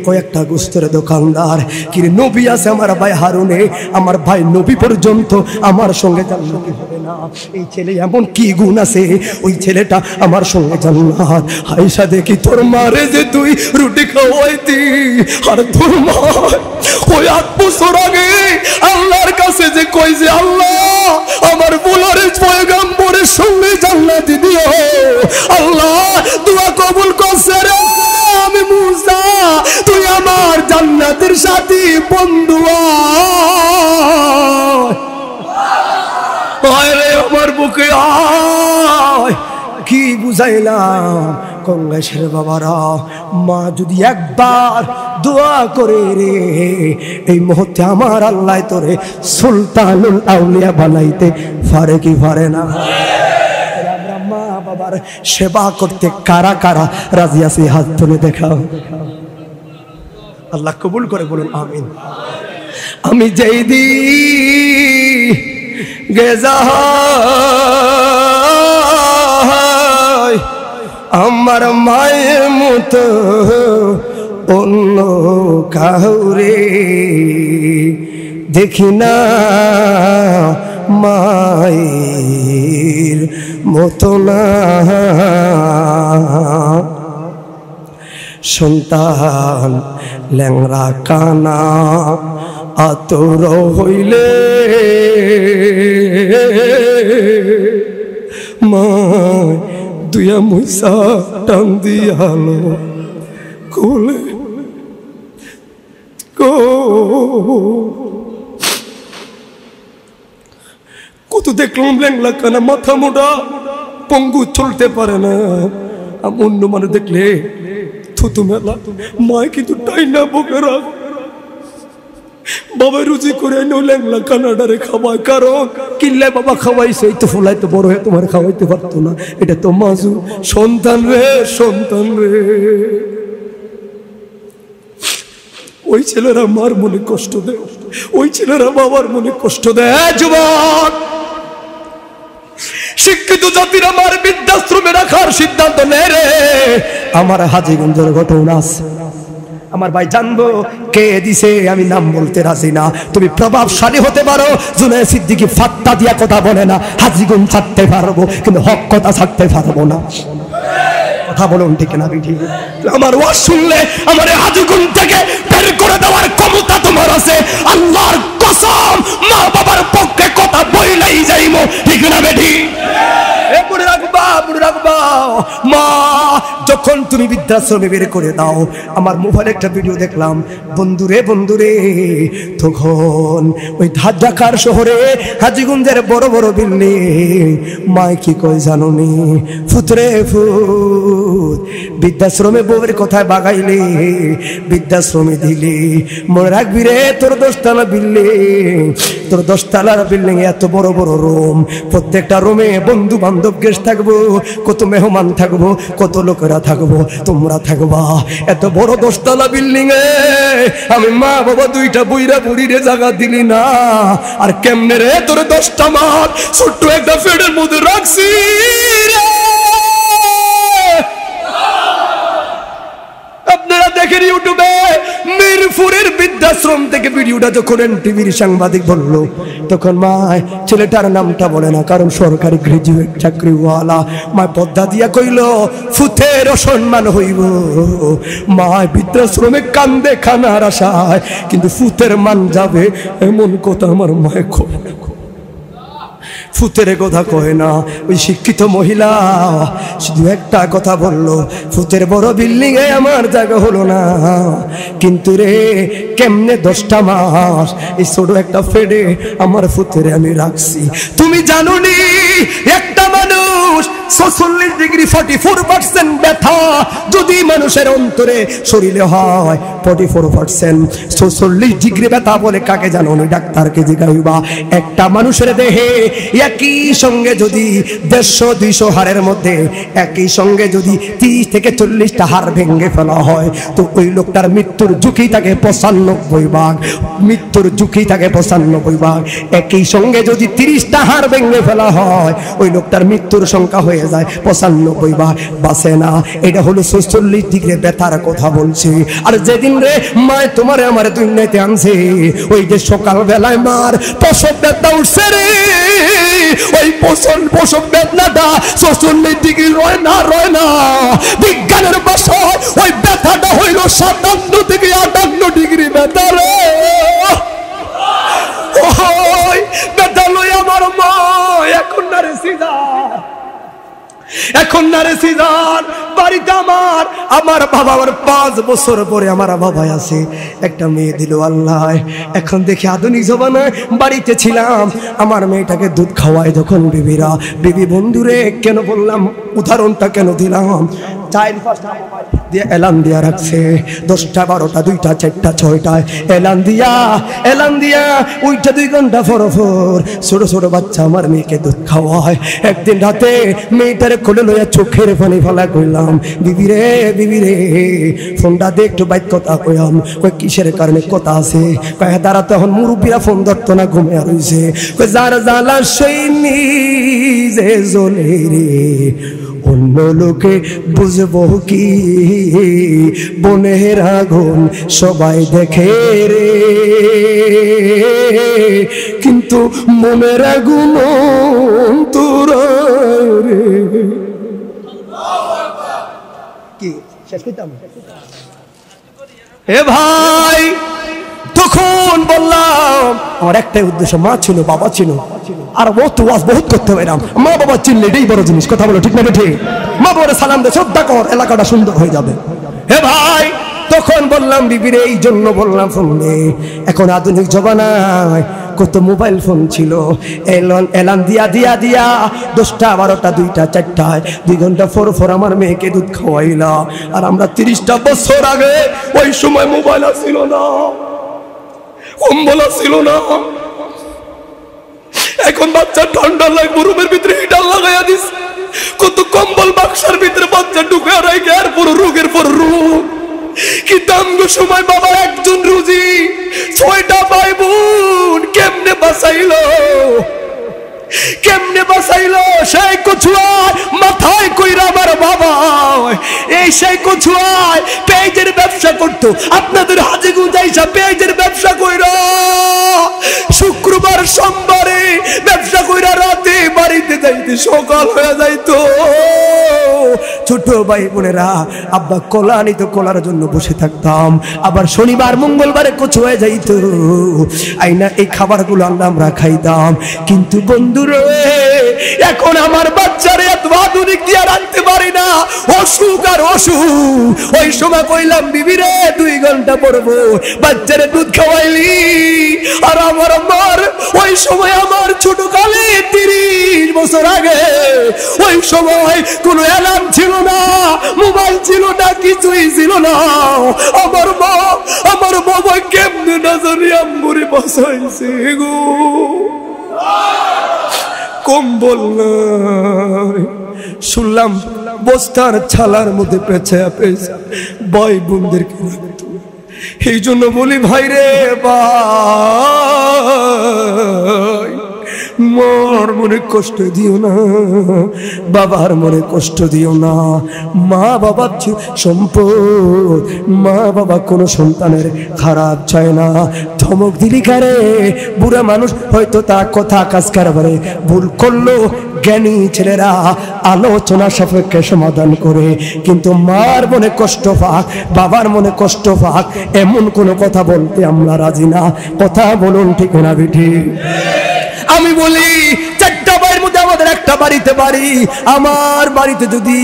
কয়েকটা গুস্তের দোকানদার। কি নবী আছে আমার ভাই হারুনে। আমার ভাই নবী পর্যন্ত আমার সঙ্গে জান্নাতি হবে না। এই ছেলে এমন কি গুণ আছে? ওই ছেলেটা আমার সঙ্গে জান্নাত। হাইসা দেখি, তোর মারে যে তুই রুটি খাওয়াইতি। আর তোর মা ওই আট বছর আগে আল্লাহর কাছে যে কই যে, আল্লাহ, আমার বুলারের পয়গাম্বরের সঙ্গে জান্নাতি দিও আল্লাহ দোয়া কবুল করছে রে আমি মুসা। তুই আমার জান্নাতের সাথী বন্ধু আমার বুকে আয়। কি বুঝাইলাম? কংগ্রেসের বাবারা, মা যদি একবার দোয়া করে রে, এই মুহূর্তে আমার আল্লাহ তোরে সুলতানুল আউলিয়া বানাইতে পারে কি পারে না? বাবার সেবা করতে কারা কারা রাজি আছি? হাত তুলে দেখাও। আল্লাহ কবুল করে বলুন, আমিন। আমি যেই দি আমার মায়ের মতো অন্য কাউরে দেখি না। মায়ের মতো না। সন্তান ল্যাংরা কানা আতর হইলে মা দুয়া মুইসা টান দিয়ালো কোলে। কো কত দেখলাম ল্যাংলা কানা মাথা মোটা। পঙ্গু চলতে পারে না। অন্য মানুষ দেখলে থুতু মেলা। মায় কিন্তু টাই না বকেরা বাবা রুজি করে এনে ল্যাংলা কানাডারে খাওয়ায়। কারণ কিনলে বাবা খাওয়াইছে, এই তো ফুলাই তো বড় হয়ে তোমার খাওয়াইতে পারতো না। এটা তো মাজু। সন্তান রে সন্তান রে। ওই ছেলেরা মার মনে কষ্ট দেয়। ওই ছেলেরা বাবার মনে কষ্ট দেয়। যুবক! শিক্ষিত জাতির আমার বৃদ্ধাশ্রমে রাখার সিদ্ধান্ত নেয় রে। আমার হাজিগঞ্জের ঘটনা আছে। আমার ভাই, জানব কে দিছে, আমি নাম বলতে রাজি না। তুমি প্রভাবশালী হতে পারো জুনে সিদ্দিকি ফাত্তা দিয়া কথা বলে না। হাজিগুন ছাড়তে পারব, কিন্তু হক কথা ছাড়তে পারব না। কথা বলুন, ঠিক না ঠিক আমার ওয়াজ শুনলে আমার হাজিগুন থেকে বের করে দেওয়ার ক্ষমতা তোমার আছে। আল্লাহর কসম মা বাবার পক্ষে কথা বইলাই যাইমো ঠিক না বেঠি এ যখন তুমি বৃদ্ধাশ্রমে বের করে দাও, আমার মোবাইলে একটা ভিডিও দেখলাম। বন্ধুরে বন্ধুরে, তখন ওই ঢাকার শহরে হাজিগঞ্জের বড় বড় বিল্ডিং। মায় কি কই জানুনি ফুতরে ফুত। বৃদ্ধাশ্রমে বউয়ের কথায় বাগাইলে, বৃদ্ধাশ্রমে দিলে। মনে রাখবি রে, তোর দশতলা বিল্ডিং। তোর দশতলার বিল্ডিং এত বড় বড় রুম। প্রত্যেকটা রুমে বন্ধু বান্ধব গেস্ট থাকব, কত মেহমান থাকব, কত লোকেরা থাকব, তোমরা থাকবা এত বড় দশতলা বিল্ডিং এ আমি মা বাবা দুইটা বইরা বুড়িরে জাগা দিলি না আর কেমনে রে তোর দশটা মাঠ, ছোট্ট একটা ফেডের মধ্যে রাখছি রে। আপনারা দেখেন ইউটিউবে মিরপুরের বৃদ্ধাশ্রম থেকে ভিডিওটা যখন টিভির সাংবাদিক বলল, তখন মায় ছেলেটার নামটা বলে না, কারণ সরকারি গ্রাজুয়েট চাকরিওয়ালা মা পদ্মা দিয়া কইল, ফুতের অসম্মান হইব মায় বৃদ্ধাশ্রমে কান্দে খানার আশায়, কিন্তু ফুতের মান যাবে এমন কথা আমার মায় কয় না। ফুতের কথা কয় না। ওই শিক্ষিত মহিলা শুধু একটা কথা বলল, ফুতের বড় বিল্ডিং এ আমার জায়গা হলো না। কিন্তু রে, কেমনে দশটা মাস? এই ছোট একটা ফেডে আমার ফুতের আমি রাখছি। তুমি জানো একটা মানুষ ডিগ্রি ফর্টি ফোর পার্সেন্ট ব্যথা যদি মানুষের অন্তরে শরীরে হয় ফর্টি ফোর পার্সেন্ট ডিগ্রি ব্যথা বলে কাকে জানো? ডাক্তারকে জিগাইবা একটা মানুষের দেহে একই সঙ্গে যদি দেড়শো, দুইশো হারের মধ্যে, একই সঙ্গে যদি তিরিশ থেকে চল্লিশটা হার ভেঙে ফেলা হয়, তো ওই লোকটার মৃত্যুর ঝুঁকি থাকে পঁচানব্বই ভাগ। মৃত্যুর ঝুঁকি থাকে পঁচানব্বই ভাগ। একই সঙ্গে যদি তিরিশটা হার ভেঙে ফেলা হয়, ওই লোকটার মৃত্যুর সংখ্যা হয়ে যায়। পঁচানব্বই ভাগ বাসে না। এটা হলো ছচল্লিশ ডিগ্রি ব্যথার কথা বলছি। আর যেদিন রে মায় তোমারে আমার দুনিয়াতে আনছে, ওই যে সকাল বেলায় মার প্রসব ব্যথা উঠছে রে। ওই বেদনাটা ডিগ্রি রয় না রয় না। বিজ্ঞানের ভাষায় ওই ব্যথাটা হইল সাতান্ন থেকে আটান্ন ডিগ্রি ব্যথা রে। ব্যথা লই আমার মা এখন না রে সিজা এখন না রে সিজার বাড়িতে আমার আমার বাবা আমার পাঁচ বছর পরে আমার বাবা আছে একটা মেয়ে দিল, আল্লাহ, এখন দেখি আধুনিক জমানায় বাড়িতে ছিলাম। আমার মেয়েটাকে দুধ খাওয়ায় যখন বিবিরা, বিবি বন্ধুরে, কেন বললাম, উদাহরণটা কেন দিলাম? দশটা, বারোটা, দুইটা ছয়টায় দিয়া দিয়া ওইটা দুই ঘণ্টা ছোট ছোট বাচ্চা আমার মেয়েকে একদিন রাতে মেয়েটারে খুলে লইয়া চোখের পানি ফেলা করলাম বিবি রে বিবি রে, ফোনটা দিয়ে একটু বাইক কথা কইলাম কই, কিসের কারণে কথা আছে? কয়, দাঁড়া তখন মুরব্বীরা ফোন ধরতো না ঘুমে রইছে। কই যার জ্বালা সেই নিজে জ্বলে রে। অন্য লোকে বুঝব কি? বনের আগুন সবাই দেখে রে। কিন্তু মনের আগুন তোর কি? শেষ করতাম? হে ভাই! তখন বললাম, আমার একটাই উদ্দেশ্য, মা ছিল, বাবা ছিল। আর বহুত ওয়াজ বহুত করতে পারলাম মা বাবা চিনলে এটাই বড় জিনিস, কথা বলো ঠিক না ঠিক মা বাবার সালাম দে শ্রদ্ধা কর, এলাকাটা সুন্দর হয়ে যাবে। হে ভাই, তখন বললাম, বিবির এই জন্য বললাম ফোনে এখন আধুনিক জমানায় কত মোবাইল ফোন ছিল। এলন, এলান দিয়া দিয়া দিয়া, দশটা, বারোটা, দুইটা চারটায় দুই ঘণ্টা ফোর ফোর আমার মেয়েকে দুধ খাওয়াইলা। আর আমরা তিরিশটা বছর আগে ওই সময় মোবাইল আসছিল না। কম্বল ছিল না। এখন বাচ্চা ঠান্ডা লাগে রুমের ভিতরে হিটার লাগাইয়া দিস। কত কম্বল বাক্সার ভিতরে বাচ্চা ঢুকে রাখে আর পুরো রোগের পর রোগ। কি আমগো সময় বাবা একজন রুজি ছয়টা ভাই বোন কেমনে বাঁচাইলো? কেমনে বাঁচাইলো? সেই কছুয়ায় মাথায় কইরা আমার বাবা। এই সেই কছুয়ায় পেঁয়াজের ব্যবসা করতো। আপনাদের হাজে গুজাইসা পেঁয়াজের ব্যবসা কইরা শুক্রবার সোমবারে ব্যবসা কইরা রাতে বাড়িতে যাইতে সকাল হয়ে যাইতো। ছোট ভাই বোনেরা, আব্বা কলা আনিত, কলার জন্য বসে থাকতাম। আবার শনিবার, মঙ্গলবারে কচু হয়ে যাইতো। আইনা এই খাবারগুলো আমরা খাইতাম। কিন্তু বন্ধুরে এখন আমার বাচ্চারে এত আধুনিক দিয়ে রাখতে পারি না। অসুখ আর অসুখ। ওই সময় কইলাম বিবিরে দুই ঘণ্টা পড়ব। বাচ্চারে দুধ খাওয়াইলি। আর আমার আমার ওই সময় আমার ছোট কালে তিরিশ বছর আগে, ওই সময় কোনো অ্যালার্ম ছিল না মোবাইল ছিল না, কিছুই ছিল না। আমার মা, আমার বাবা কেমনে না জানি আমগুড়ি বসাইছে গো। কম্বল শুনলাম বস্তার ছালার মধ্যে পেঁচা পেঁচা বয় বোনদেরকে রাখতো। এই জন্য বলি ভাই রে ভাই মার মনে কষ্ট দিও না, বাবার মনে কষ্ট দিও না। মা বাবার সম্পদ। মা বাবা কোনো সন্তানের খারাপ চায় না। ধমক দিলি কারে? বুড়া মানুষ হয়তো তার কথা কাজ কারবারে ভুল করল। জ্ঞানী ছেলেরা আলোচনা সাপেক্ষে সমাধান করে। কিন্তু মার মনে কষ্ট পাক, বাবার মনে কষ্ট পাক, এমন কোনো কথা বলতে আমরা রাজি না। কথা বলুন ঠিক না, বিঠি। আমি বলি চারটা বাড়ির মধ্যে আমাদের একটা বাড়িতে বাড়ি। আমার বাড়িতে যদি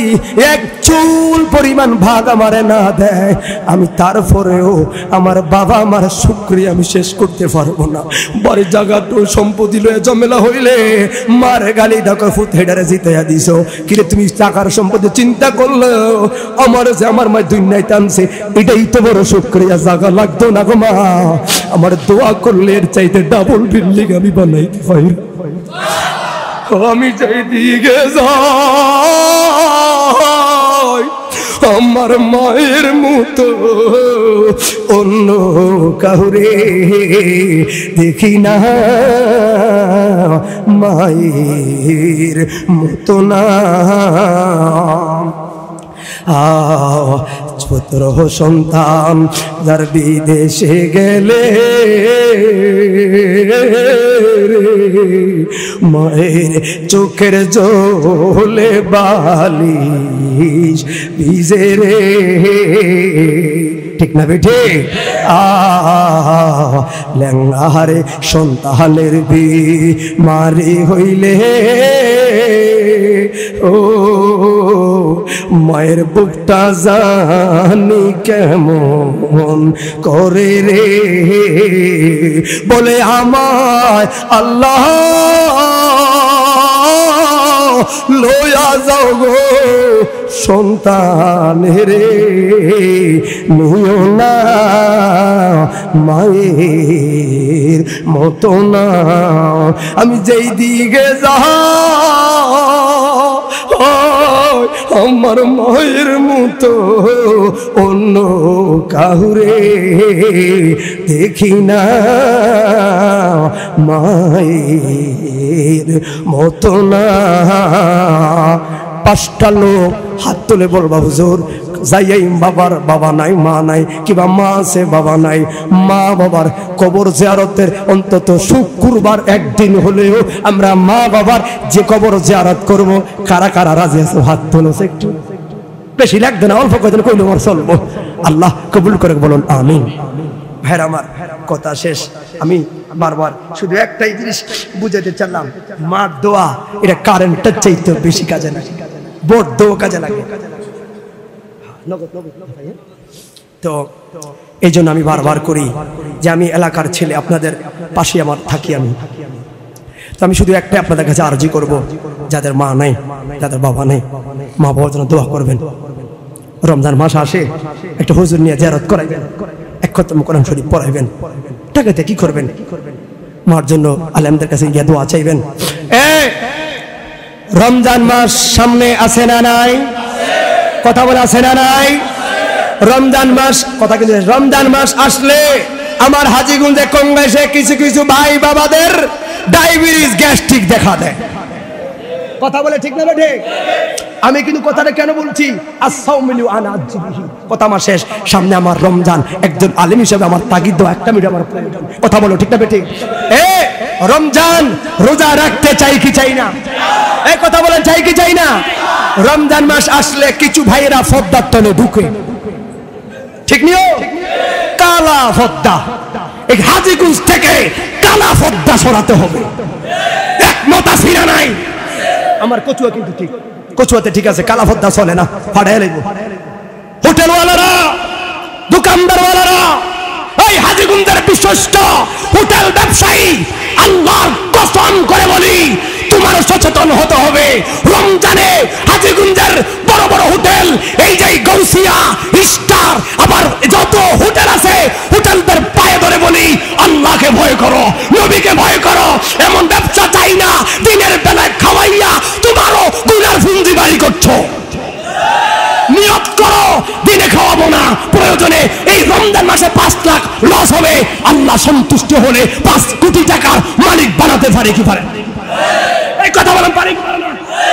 এক চুল পরিমাণ ভাগ আমারে না দেয়, আমি তারপরেও আমার বাবা আমার শুক্রিয়া আমি শেষ করতে পারব না। বাড়ির জায়গাটো সম্পত্তি লয়ে জমেলা হইলে মার গালি ঢাকা ফুট হেডারে জিতাইয়া দিছ। কিরে তুমি টাকার সম্পত্তি চিন্তা করল? আমার যে আমার মায় দুই নাই টানছে, এটাই তো বড় শুক্রিয়া জায়গা লাগতো না গো মা। আমার দোয়া করলে এর চাইতে ডাবল বিল্ডিং আমি বানাইতে পারি। আমি চাই দিকে আমার মায়ের মতো অন্য কাউরে দেখি না। মায়ের মতো না। পুত্র সন্তান, যার বিদেশে গেলে মায়ের চোখের জলে বালিশ ভিজে রে। ঠিক না বেঠে? ল্যাংহারে সন্তানের বি মারি হইলে ও মায়ের বুকটা জানি কেমন করে রে। বলে আমায়, আল্লাহ লয়া যাও গো সন্তান রে। নিও না মায়ের মতো না। আমি যেই দিকে যা আমার মায়ের মতো অন্য কাহুরে দেখি না। মায়ের মতো না। পাঁচটা লোক হাত তুলে বলবা, হুজুর যাইয়াই বাবার বাবা নাই, মা নাই, কিংবা মা আছে বাবা নাই। মা বাবার কবর জিয়ারতের অন্তত শুক্রবার একদিন হলেও আমরা মা বাবার যে কবর জিয়ারত করব, কারা কারা রাজি আছে? হাত তুলো একটু। বেশি লাগবে না, অল্প কদিন কইলে আমার চলবো। আল্লাহ কবুল করে বলুন, আমিন। ভাইর আমার কথা শেষ। আমি বারবার শুধু একটাই জিনিস বুঝাতে চাইলাম, মার দোয়া, এটা কারেন্টের চাইতে বেশি কাজে লাগে। বোর্ড দোয়া কাজে লাগে। তো এই জন্য আমি বারবার করি যে আমি এলাকার ছেলে, আপনাদের পাশে আমার থাকি আমি। তো আমি শুধু একটাই আপনাদের কাছে আর্জি করব, যাদের মা নাই, যাদের বাবা নেই, মা বাবার জন্য দোয়া করবেন। রমজান মাস আসে, একটা হুজুর নিয়ে জেরত করাইবেন, এক খতম কোরআন শরীফ পড়াইবেন। টাকাতে কি করবেন? মার জন্য আলেমদের কাছে গিয়ে দোয়া চাইবেন। রমজান মাস সামনে আছে না নাই? কথা বলে আছে না নাই? রমজান মাস, কথা কিন্তু রমজান মাস আসলে আমার হাজিগুঞ্জে কংগ্রেসে কিছু কিছু ভাই বাবাদের ডায়াবেটিস গ্যাস্ট্রিক দেখা দেয়। কথা বলে ঠিক না ঠিক আমি কিন্তু কথাটা কেন বলছি? কথা আমার শেষ। সামনে আমার রমজান। একজন আলিম হিসেবে আমার তাগিদ একটা মিনিট আমার প্রয়োজন। কথা বলো ঠিক না বেঠিক এ, রমজান রোজা রাখতে চাই কি চাই না? এই কথা বলেন চাই কি চাই না? রমজান মাস আসলে কিছু ভাইয়েরা ফদ্দার তলে ঢুকে। ঠিক নিও? কালা ফদ্দা। এই হাজিগুঞ্জ থেকে কালা ফদ্দা সরাতে হবে। একমত আসিনা নাই? আমার কচুয়া কিন্তু ঠিক। কচুয়াতে ঠিক আছে কালা ফদ্দা চলে না ফাটাই লাগবো হোটেলওয়ালারা, দোকানদারওয়ালারা, এই হাজিগুঞ্জের বিশ্বস্ত হোটেল ব্যবসায়ী, আল্লাহর কসম করে বলি তোমার সচেতন হতে হবে। রমজানে হাজিগুঞ্জের বড় বড় হোটেল, এই যে গৌসিয়া স্টার আবার যত হোটেল আছে, হোটেলদের পায়ে ধরে বলি, আল্লাহকে ভয় করো, নবীকে ভয় করো, এমন ব্যবসা চাই না, দিনের বেলায় খাওয়াইয়া তোমারও গুনার ফুঞ্জি বাড়ি করছ। নিয়ত করো, দিনে খাওয়াবো না, প্রয়োজনে এই রমজান মাসে পাঁচ লাখ লস হবে, আল্লাহ সন্তুষ্ট হলে পাঁচ কোটি টাকার মালিক বানাতে পারে কি পারে এই কথা বলেন পারি। না